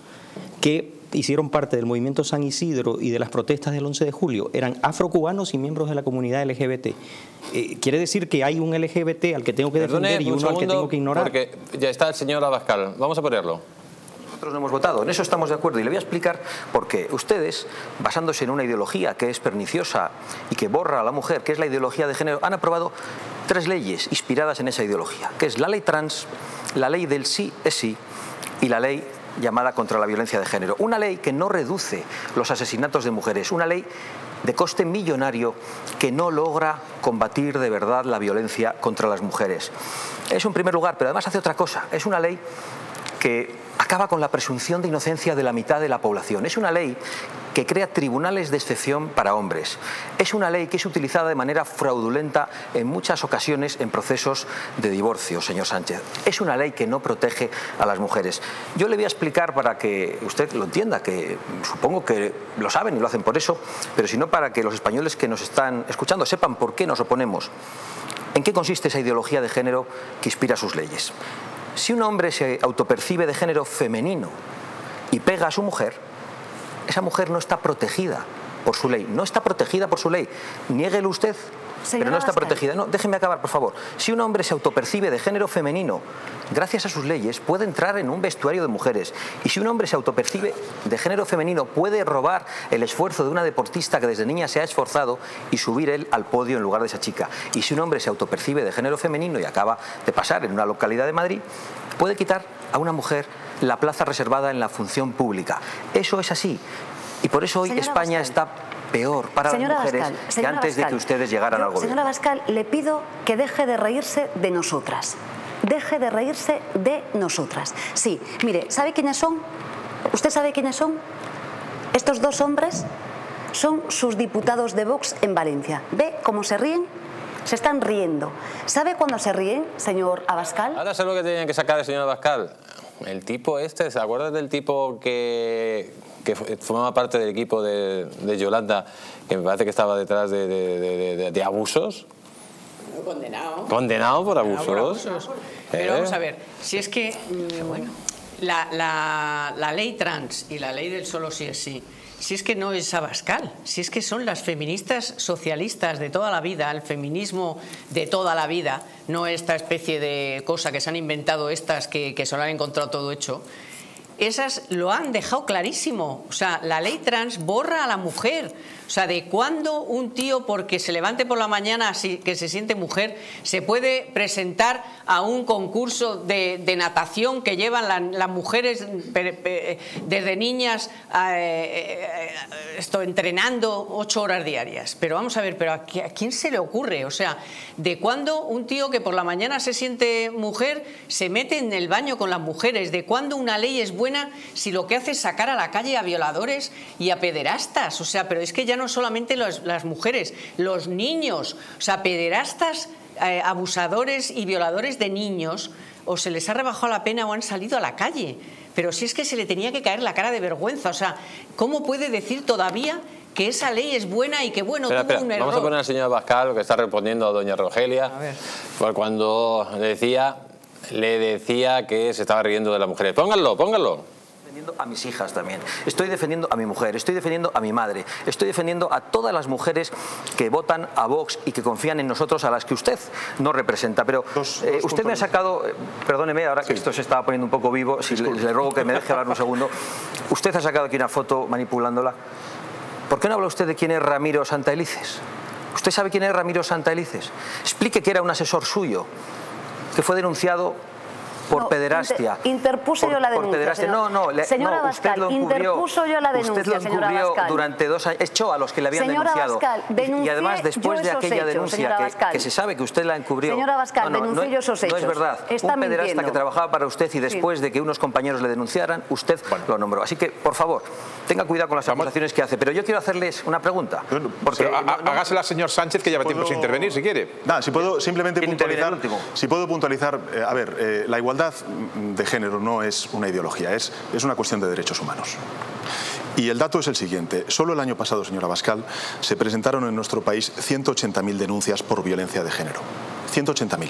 que hicieron parte del movimiento San Isidro y de las protestas del 11 de julio eran afrocubanos y miembros de la comunidad LGBT. Eh, quiere decir que hay un LGBT al que tengo que Perdone, defender y uno segundo, al que tengo que ignorar. Porque ya está el señor Abascal. Vamos a ponerlo. Nosotros no hemos votado, en eso estamos de acuerdo y le voy a explicar por qué. Ustedes, basándose en una ideología que es perniciosa y que borra a la mujer, que es la ideología de género, han aprobado tres leyes inspiradas en esa ideología, que es la ley trans, la ley del sí es sí y la ley llamada contra la violencia de género. Una ley que no reduce los asesinatos de mujeres, una ley de coste millonario que no logra combatir de verdad la violencia contra las mujeres. Es un primer lugar, pero además hace otra cosa. Es una ley que acaba con la presunción de inocencia de la mitad de la población. Es una ley que crea tribunales de excepción para hombres. Es una ley que es utilizada de manera fraudulenta en muchas ocasiones en procesos de divorcio, señor Sánchez. Es una ley que no protege a las mujeres. Yo le voy a explicar para que usted lo entienda, que supongo que lo saben y lo hacen por eso, pero si no para que los españoles que nos están escuchando sepan por qué nos oponemos. ¿En qué consiste esa ideología de género que inspira sus leyes? Si un hombre se autopercibe de género femenino y pega a su mujer, esa mujer no está protegida por su ley. No está protegida por su ley. Niéguelo usted, pero no está protegida. No, déjeme acabar, por favor. Si un hombre se autopercibe de género femenino, gracias a sus leyes, puede entrar en un vestuario de mujeres. Y si un hombre se autopercibe de género femenino, puede robar el esfuerzo de una deportista que desde niña se ha esforzado y subir él al podio en lugar de esa chica. Y si un hombre se autopercibe de género femenino y acaba de pasar en una localidad de Madrid, puede quitar a una mujer la plaza reservada en la función pública. Eso es así. Y por eso hoy Señora España está peor para Señora las mujeres Abascal, que señora antes de que Abascal, ustedes llegaran yo, al gobierno. Señora Abascal, le pido que deje de reírse de nosotras. Deje de reírse de nosotras. Sí, mire, ¿sabe quiénes son? ¿Usted sabe quiénes son? Estos dos hombres son sus diputados de Vox en Valencia. ¿Ve cómo se ríen? Se están riendo. ¿Sabe cuándo se ríen, señor Abascal? Ahora sé lo que tenían que sacar el señor Abascal. El tipo este, ¿se acuerdan del tipo que, que formaba parte del equipo de, de Yolanda, que me parece que estaba detrás de, de- de- de- de abusos? Condenado. ¿Condenado por abusos? por abusos. Pero ¿Eh? vamos a ver, si es que mm, la, la- la ley trans y la ley del solo sí es sí, si es que no es Abascal, si es que son las feministas socialistas de toda la vida, el feminismo de toda la vida, no esta especie de cosa que se han inventado estas que, que se lo han encontrado todo hecho, esas lo han dejado clarísimo. O sea, la ley trans borra a la mujer. O sea, de cuándo un tío, porque se levante por la mañana así, que se siente mujer, se puede presentar a un concurso de, de natación que llevan la- las mujeres desde niñas eh, eh, entrenando ocho horas diarias. Pero vamos a ver, pero ¿a, a quién se le ocurre? O sea, ¿de cuándo un tío que por la mañana se siente mujer se mete en el baño con las mujeres? ¿De cuándo una ley es buena si lo que hace es sacar a la calle a violadores y a pederastas? O sea, pero es que ya no solamente los- las mujeres, los niños, o sea, pederastas, eh, abusadores y violadores de niños, o se les ha rebajado la pena o han salido a la calle. Pero si es que se le tenía que caer la cara de vergüenza, o sea, ¿cómo puede decir todavía que esa ley es buena y que bueno, Espera, tuvo espera, un error? Vamos a poner al señor Abascal, que está respondiendo a doña Rogelia, A ver. por cuando decía, le decía que se estaba riendo de las mujeres. Pónganlo, pónganlo. Defendiendo a mis hijas también, estoy defendiendo a mi mujer, estoy defendiendo a mi madre, estoy defendiendo a todas las mujeres que votan a Vox y que confían en nosotros, a las que usted no representa. Pero eh, usted me ha sacado, eh, perdóneme, ahora que esto se estaba poniendo un poco vivo, si le, le ruego que me deje hablar un segundo, usted ha sacado aquí una foto manipulándola. ¿Por qué no habla usted de quién es Ramiro Santaelices? ¿Usted sabe quién es Ramiro Santaelices? Explique que era un asesor suyo, que fue denunciado por No, pederastia. inter- interpuse Por- yo la por denuncia, pederastia. señor. No, no, le- Señora no, usted lo encubrió. interpuso yo la Usted denuncia, lo señora encubrió durante dos años. Echó a los que le habían Señora denunciado. Y- además, después de aquella hechos, denuncia que, se sabe que usted la encubrió. Señora denuncié no, yo esos No es hechos. verdad. Está un pederasta mintiendo. que trabajaba para usted y después de que unos compañeros le denunciaran, usted lo nombró. Así que, por favor, tenga cuidado con las acusaciones que hace. Pero yo quiero hacerles una pregunta. Porque hágasela al señor Sánchez, que lleva tiempo sin intervenir, si quiere. Nada, si puedo simplemente ¿Quién interviene puntualizar. Si puedo puntualizar, eh, a ver, eh, la igualdad mm, de género no es una ideología, es, es una cuestión de derechos humanos. Y el dato es el siguiente. Solo el año pasado, señora Bascal, se presentaron en nuestro país 180.000 denuncias por violencia de género. 180.000.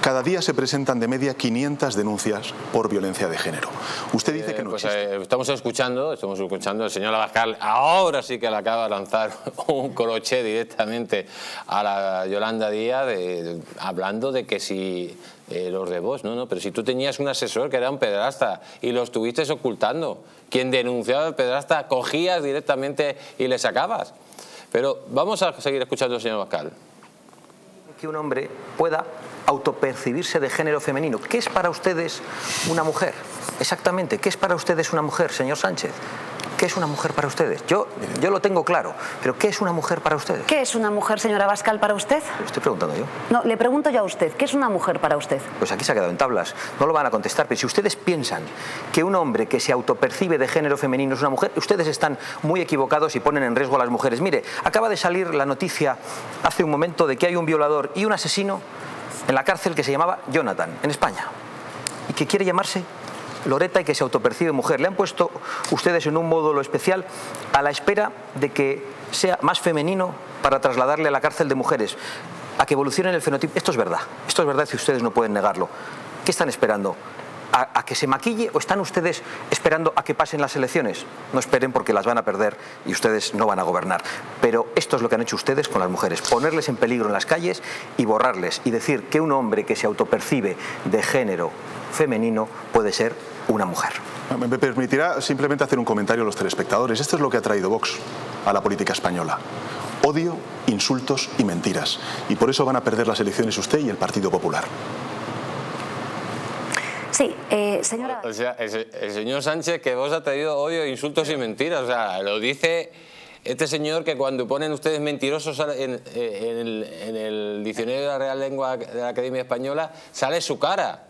Cada día se presentan de media 500 denuncias por violencia de género. Usted dice que no Pues existe. eh, estamos escuchando, estamos escuchando al señor Abascal, ahora sí que le acaba de lanzar un crochet directamente a la Yolanda Díaz, de- hablando de que si eh, los de vos, no, no, pero si tú tenías un asesor que era un pederasta y lo estuviste ocultando, quien denunciaba al pederasta cogías directamente y le sacabas. Pero vamos a seguir escuchando al señor Abascal. Que un hombre pueda autopercibirse de género femenino. ¿Qué es para ustedes una mujer? Exactamente, ¿qué es para ustedes una mujer, señor Sánchez? ¿Qué es una mujer para ustedes? Yo, yo lo tengo claro, pero ¿qué es una mujer para ustedes? ¿Qué es una mujer, señora Abascal, para usted? Lo estoy preguntando yo. No, le pregunto yo a usted, ¿qué es una mujer para usted? Pues aquí se ha quedado en tablas. No lo van a contestar. Pero si ustedes piensan que un hombre que se autopercibe de género femenino es una mujer, ustedes están muy equivocados y ponen en riesgo a las mujeres. Mire, acaba de salir la noticia hace un momento de que hay un violador y un asesino en la cárcel que se llamaba Jonathan, en España, y que quiere llamarse Loreta y que se autopercibe mujer. Le han puesto ustedes en un módulo especial a la espera de que sea más femenino para trasladarle a la cárcel de mujeres, a que evolucione el fenotipo. Esto es verdad, esto es verdad y ustedes no pueden negarlo. ¿Qué están esperando? ¿A, a que se maquille o están ustedes esperando a que pasen las elecciones? No esperen porque las van a perder y ustedes no van a gobernar. Pero esto es lo que han hecho ustedes con las mujeres, ponerles en peligro en las calles y borrarles y decir que un hombre que se autopercibe de género femenino puede ser una mujer. Me me permitirá simplemente hacer un comentario a los telespectadores. Esto es lo que ha traído Vox a la política española. Odio, insultos y mentiras. Y por eso van a perder las elecciones usted y el Partido Popular. Sí, eh, señora... O sea, el, se- el señor Sánchez que vos ha traído odio, insultos y mentiras. O sea, lo dice este señor que cuando ponen ustedes mentirosos en, eh, en el, en el diccionario de la Real Lengua de la Academia Española, sale su cara.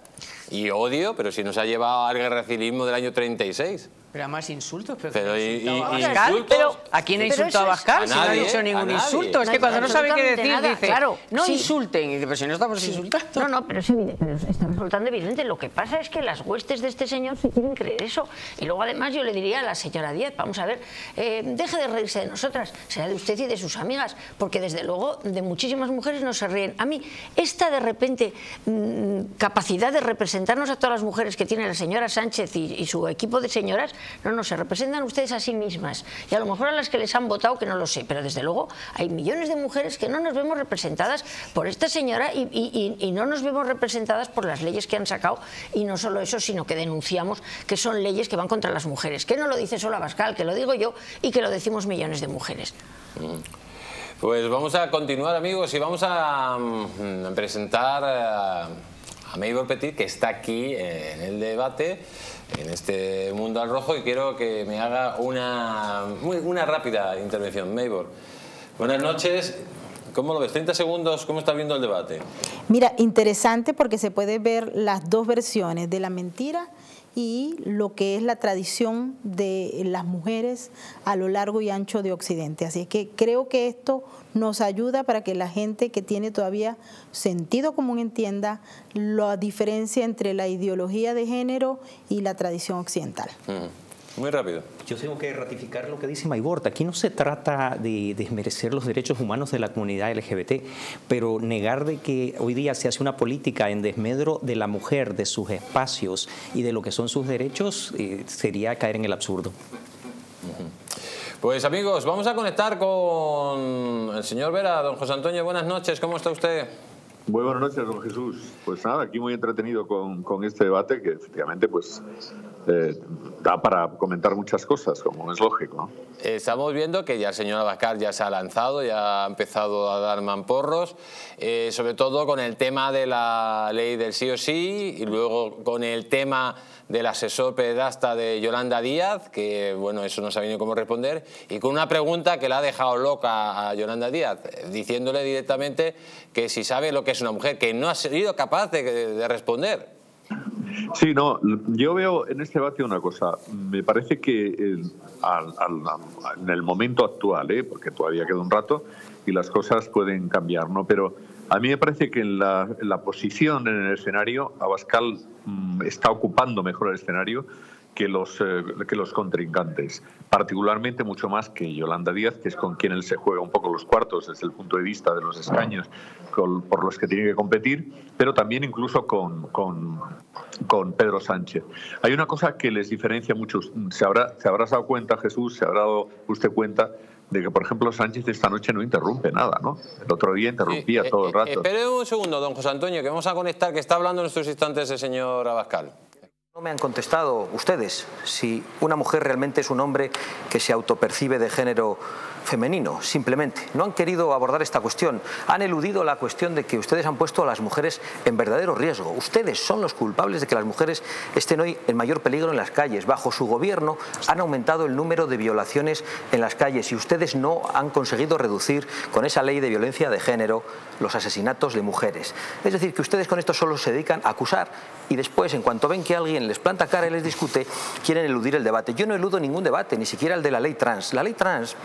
Y odio, pero si nos ha llevado al guerracilismo del año 36. Pero además insultos, pero, Pero insultos- Pero, ¿A quién ha insultado a es- si no ha dicho ningún insulto. Es que cuando no sabe qué decir, nada, dice, claro, no sí. insulten. Y dice, pero si no estamos insultando. No, no, pero es evidente, pero está resultando evidente. Lo que pasa es que las huestes de este señor se quieren creer eso. Y luego, además, yo le diría a la señora Díaz, vamos a ver, eh, deje de reírse de nosotras, será de usted y de sus amigas, porque desde luego de muchísimas mujeres no se ríen. A mí, esta de repente mm, capacidad de representarnos a todas las mujeres que tiene la señora Sánchez y, y su equipo de señoras, no, no, se representan ustedes a sí mismas. Y a lo mejor a las que les han votado, que no lo sé, pero desde luego hay millones de mujeres que no nos vemos representadas por esta señora y, no nos vemos representadas por las leyes que han sacado. Y no solo eso, sino que denunciamos que son leyes que van contra las mujeres. Que no lo dice solo Abascal, que lo digo yo y que lo decimos millones de mujeres. Pues vamos a continuar, amigos, y vamos a mm, presentar a, a Mabel Petit, que está aquí eh, en el debate, en este mundo al rojo, y quiero que me haga una, una rápida intervención. Mabel, buenas noches. ¿Cómo lo ves? 30 segundos, ¿cómo está viendo el debate? Mira, interesante porque se puede ver las dos versiones de la mentira y lo que es la tradición de las mujeres a lo largo y ancho de Occidente. Así es que creo que esto nos ayuda para que la gente que tiene todavía sentido común entienda la diferencia entre la ideología de género y la tradición occidental. Muy rápido. Yo tengo que ratificar lo que dice Maigorta. Aquí no se trata de desmerecer los derechos humanos de la comunidad LGBT, pero negar de que hoy día se hace una política en desmedro de la mujer, de sus espacios y de lo que son sus derechos, eh, sería caer en el absurdo. Pues amigos, vamos a conectar con el señor Vera. Don José Antonio, buenas noches, ¿cómo está usted? Muy buenas noches, don Jesús. Pues nada, aquí muy entretenido con, con este debate que efectivamente pues eh, da para comentar muchas cosas, como es lógico. Estamos viendo que ya el señor Abascal ya se ha lanzado, ya ha empezado a dar mamporros, eh, sobre todo con el tema de la ley del sí o sí y luego con el tema del asesor pedasta de Yolanda Díaz, que bueno, eso no sabía ni cómo responder, y con una pregunta que le ha dejado loca a Yolanda Díaz, diciéndole directamente que si sabe lo que es una mujer, que no ha sido capaz de responder. Sí, no, yo veo en este debate una cosa. Me parece que en el momento actual, ¿eh? porque todavía queda un rato y las cosas pueden cambiar, ¿no? Pero a mí me parece que en la, posición en el escenario, Abascal mm, está ocupando mejor el escenario que los, eh, que los contrincantes, particularmente mucho más que Yolanda Díaz, que es con quien él se juega un poco los cuartos desde el punto de vista de los escaños por los que tiene que competir, pero también incluso con, con, con, Pedro Sánchez. Hay una cosa que les diferencia mucho, se habrá, se habrá dado cuenta Jesús, se habrá dado usted cuenta de que, por ejemplo, Sánchez esta noche no interrumpe nada, ¿no? El otro día interrumpía eh, todo el eh, rato. espere un segundo, don José Antonio, que vamos a conectar, que está hablando en estos instantes el señor Abascal. No me han contestado ustedes si una mujer realmente es un hombre que se autopercibe de género femenino, simplemente. No han querido abordar esta cuestión. Han eludido la cuestión de que ustedes han puesto a las mujeres en verdadero riesgo. Ustedes son los culpables de que las mujeres estén hoy en mayor peligro en las calles. Bajo su gobierno han aumentado el número de violaciones en las calles y ustedes no han conseguido reducir con esa ley de violencia de género los asesinatos de mujeres. Es decir, que ustedes con esto solo se dedican a acusar y después, en cuanto ven que alguien les planta cara y les discute, quieren eludir el debate. Yo no eludo ningún debate, ni siquiera el de la ley trans. La ley trans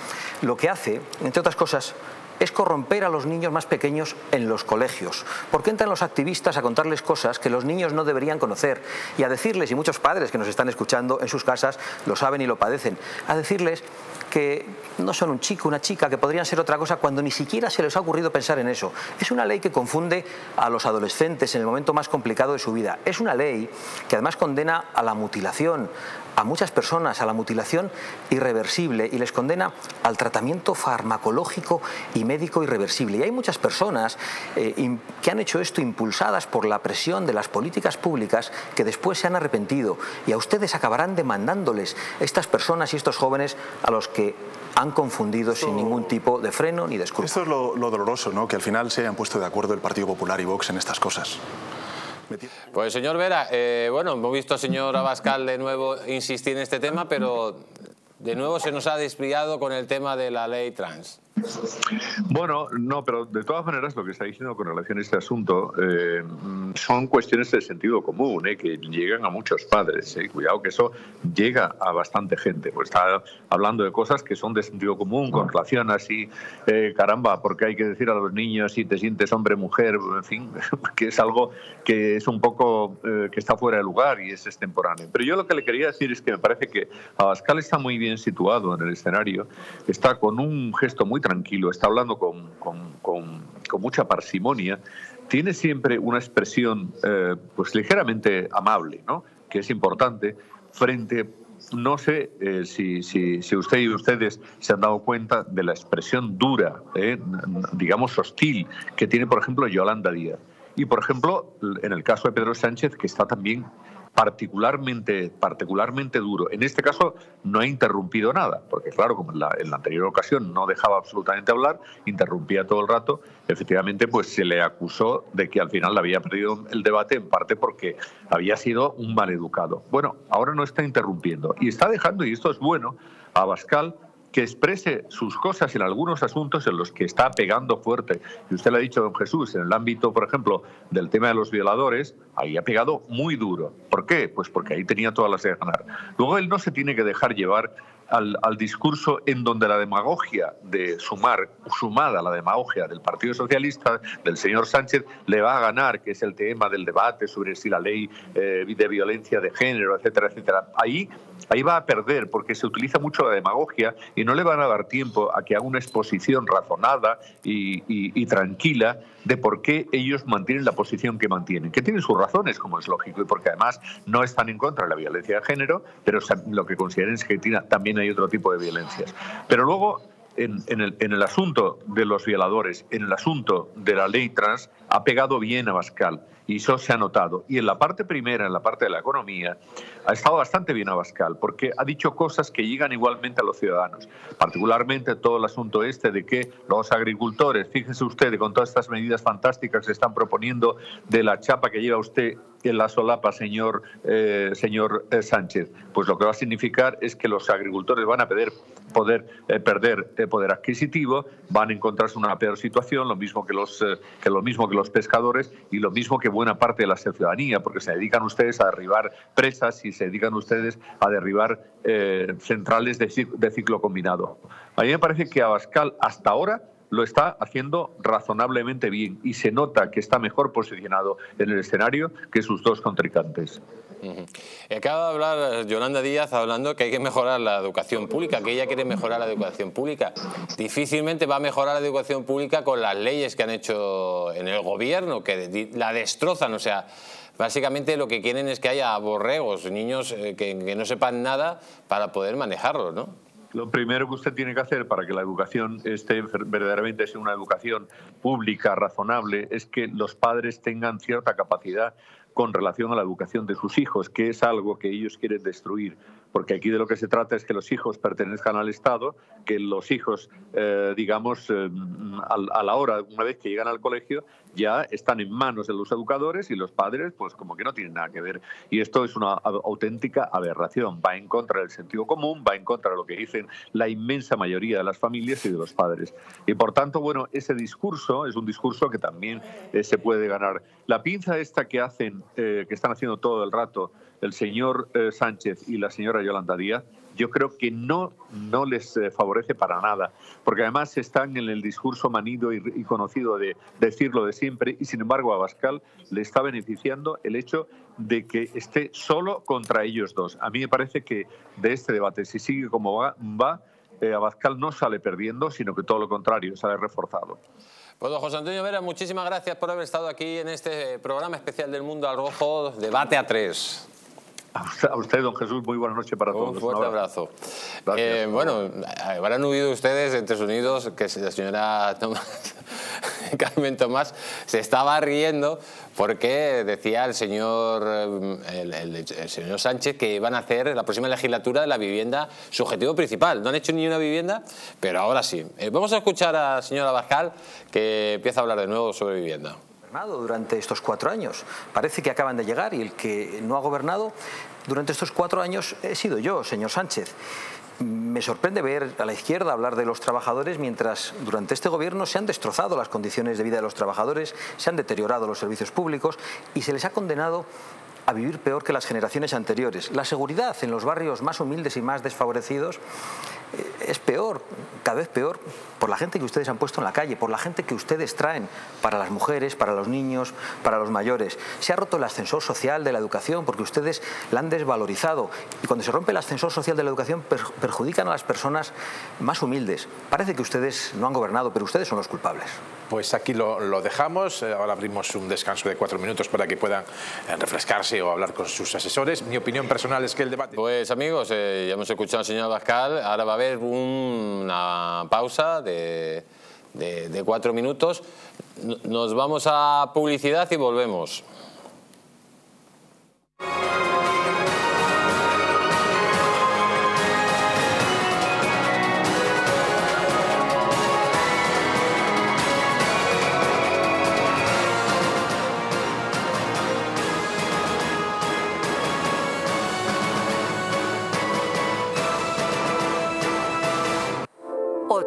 lo que hace, entre otras cosas, es corromper a los niños más pequeños en los colegios. Porque entran los activistas a contarles cosas que los niños no deberían conocer y a decirles, y muchos padres que nos están escuchando en sus casas lo saben y lo padecen, a decirles que no son un chico, una chica, que podrían ser otra cosa cuando ni siquiera se les ha ocurrido pensar en eso. Es una ley que confunde a los adolescentes en el momento más complicado de su vida. Es una ley que además condena a la mutilación, a muchas personas a la mutilación irreversible y les condena al tratamiento farmacológico y médico irreversible. Y hay muchas personas eh, que han hecho esto impulsadas por la presión de las políticas públicas que después se han arrepentido y a ustedes acabarán demandándoles estas personas y estos jóvenes a los que han confundido sin ningún tipo de freno ni de. Esto es lo, lo doloroso, ¿no? que al final se hayan puesto de acuerdo el Partido Popular y Vox en estas cosas. Pues señor Vera, eh, bueno, hemos visto al señor Abascal de nuevo insistir en este tema, pero de nuevo se nos ha desviado con el tema de la ley trans. Bueno, no, pero de todas maneras lo que está diciendo con relación a este asunto eh, son cuestiones de sentido común, eh, que llegan a muchos padres. Eh. Cuidado que eso llega a bastante gente. Pues está hablando de cosas que son de sentido común con relación a si, caramba, porque hay que decir a los niños si te sientes hombre, mujer, en fin, que es algo que es un poco que está fuera de lugar y es extemporáneo. Pero yo lo que le quería decir es que me parece que Abascal está muy bien situado en el escenario, está con un gesto muy tranquilo, está hablando con, con, mucha parsimonia, tiene siempre una expresión eh, pues ligeramente amable, ¿no? que es importante, frente, no sé eh, si, si, usted y ustedes se han dado cuenta de la expresión dura, eh, digamos hostil, que tiene, por ejemplo, Yolanda Díaz. Y, por ejemplo, en el caso de Pedro Sánchez, que está también particularmente, particularmente duro. En este caso no ha interrumpido nada, porque claro, como en la, en la, anterior ocasión no dejaba absolutamente hablar, interrumpía todo el rato, efectivamente pues se le acusó de que al final había perdido el debate en parte porque había sido un maleducado. Bueno, ahora no está interrumpiendo y está dejando, y esto es bueno, a Bascal que exprese sus cosas en algunos asuntos en los que está pegando fuerte. Y usted lo ha dicho, don Jesús, en el ámbito, por ejemplo, del tema de los violadores, ahí ha pegado muy duro. ¿Por qué? Pues porque ahí tenía todas las de ganar. Luego él no se tiene que dejar llevar al, discurso en donde la demagogia de sumar, sumada a la demagogia del Partido Socialista, del señor Sánchez, le va a ganar, que es el tema del debate sobre si la ley eh, de violencia de género, etcétera, etcétera. Ahí ahí va a perder porque se utiliza mucho la demagogia y no le van a dar tiempo a que haga una exposición razonada y, tranquila de por qué ellos mantienen la posición que mantienen, que tienen sus razones, como es lógico, y porque además no están en contra de la violencia de género, pero lo que consideren es que también hay otro tipo de violencias. Pero luego en, el, en, el, asunto de los violadores, en el asunto de la ley trans, ha pegado bien a Bascal y eso se ha notado. Y en la parte primera, en la parte de la economía, ha estado bastante bien Abascal, porque ha dicho cosas que llegan igualmente a los ciudadanos, particularmente todo el asunto este de que los agricultores, fíjese usted, con todas estas medidas fantásticas que se están proponiendo de la chapa que lleva usted en la solapa, señor, eh, señor eh, Sánchez, pues lo que va a significar es que los agricultores van a poder, eh, perder poder adquisitivo, van a encontrarse una peor situación, lo mismo que los, que lo mismo que los pescadores y lo mismo que buena parte de la ciudadanía, porque se dedican ustedes a derribar presas y se dedican ustedes a derribar centrales de, de ciclo combinado. A mí me parece que Abascal hasta ahora lo está haciendo razonablemente bien y se nota que está mejor posicionado en el escenario que sus dos contrincantes. Acaba de hablar Yolanda Díaz hablando que hay que mejorar la educación pública, que ella quiere mejorar la educación pública. Difícilmente va a mejorar la educación pública con las leyes que han hecho en el gobierno, que la destrozan, o sea, básicamente lo que quieren es que haya borregos, niños eh, que, que no sepan nada para poder manejarlos, ¿no? Lo primero que usted tiene que hacer para que la educación esté verdaderamente sea una educación pública, razonable, es que los padres tengan cierta capacidad con relación a la educación de sus hijos, que es algo que ellos quieren destruir porque aquí de lo que se trata es que los hijos pertenezcan al Estado, que los hijos, eh, digamos, eh, a, la hora, una vez que llegan al colegio, ya están en manos de los educadores y los padres, pues como que no tienen nada que ver. Y esto es una auténtica aberración. Va en contra del sentido común, va en contra de lo que dicen la inmensa mayoría de las familias y de los padres. Y por tanto, bueno, ese discurso es un discurso que también eh, se puede ganar. La pinza esta que hacen, que están haciendo todo el rato, el señor eh, Sánchez y la señora Yolanda Díaz, yo creo que no, no les eh, favorece para nada, porque además están en el discurso manido y, conocido de decirlo de siempre, y sin embargo a Bascal le está beneficiando el hecho de que esté solo contra ellos dos. A mí me parece que de este debate, si sigue como va, va eh, Abascal no sale perdiendo, sino que todo lo contrario, sale reforzado. Pues José Antonio Vera, muchísimas gracias por haber estado aquí en este programa especial del Mundo al Rojo, Debate a tres. A usted, don Jesús, muy buena noche para todos. Un fuerte abrazo. Eh, bueno, habrán oído ustedes en Estados Unidos que la señora Carmen Tomás se estaba riendo porque decía el señor, el, señor Sánchez que van a hacer la próxima legislatura de la vivienda su objetivo principal. No han hecho ni una vivienda, pero ahora sí. Eh, vamos a escuchar a la señora Bascal que empieza a hablar de nuevo sobre vivienda durante estos cuatro años. Parece que acaban de llegar y el que no ha gobernado durante estos cuatro años he sido yo, señor Sánchez. Me sorprende ver a la izquierda hablar de los trabajadores mientras durante este gobierno se han destrozado las condiciones de vida de los trabajadores, se han deteriorado los servicios públicos y se les ha condenado a vivir peor que las generaciones anteriores. La seguridad en los barrios más humildes y más desfavorecidos es peor, cada vez peor, por la gente que ustedes han puesto en la calle, por la gente que ustedes traen para las mujeres, para los niños, para los mayores. Se ha roto el ascensor social de la educación porque ustedes la han desvalorizado. Y cuando se rompe el ascensor social de la educación perjudican a las personas más humildes. Parece que ustedes no han gobernado, pero ustedes son los culpables. Pues aquí lo, dejamos. Eh, ahora abrimos un descanso de cuatro minutos para que puedan eh, refrescarse o hablar con sus asesores. Mi opinión personal es que el debate... Pues amigos, eh, ya hemos escuchado al señor Bascal. Ahora va a haber una pausa de, de cuatro minutos. Nos vamos a publicidad y volvemos.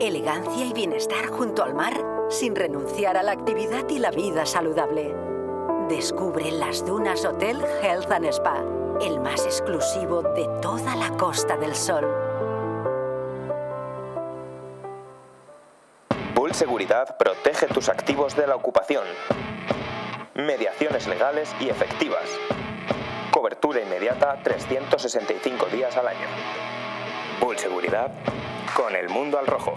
Elegancia y bienestar junto al mar sin renunciar a la actividad y la vida saludable. Descubre las Dunas Hotel Health Spa, el más exclusivo de toda la Costa del Sol. Bull Seguridad protege tus activos de la ocupación. Mediaciones legales y efectivas. Cobertura inmediata 365 días al año. Bull Seguridad con el mundo al rojo.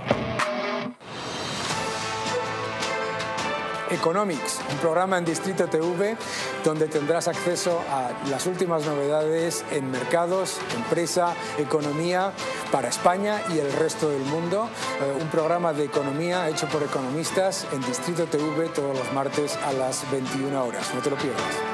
Economics, un programa en Distrito TV donde tendrás acceso a las últimas novedades en mercados, empresa, economía para España y el resto del mundo. Eh, un programa de economía hecho por economistas en Distrito TV todos los martes a las 21 horas. No te lo pierdas.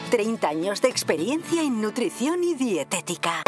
30 años de experiencia en nutrición y dietética.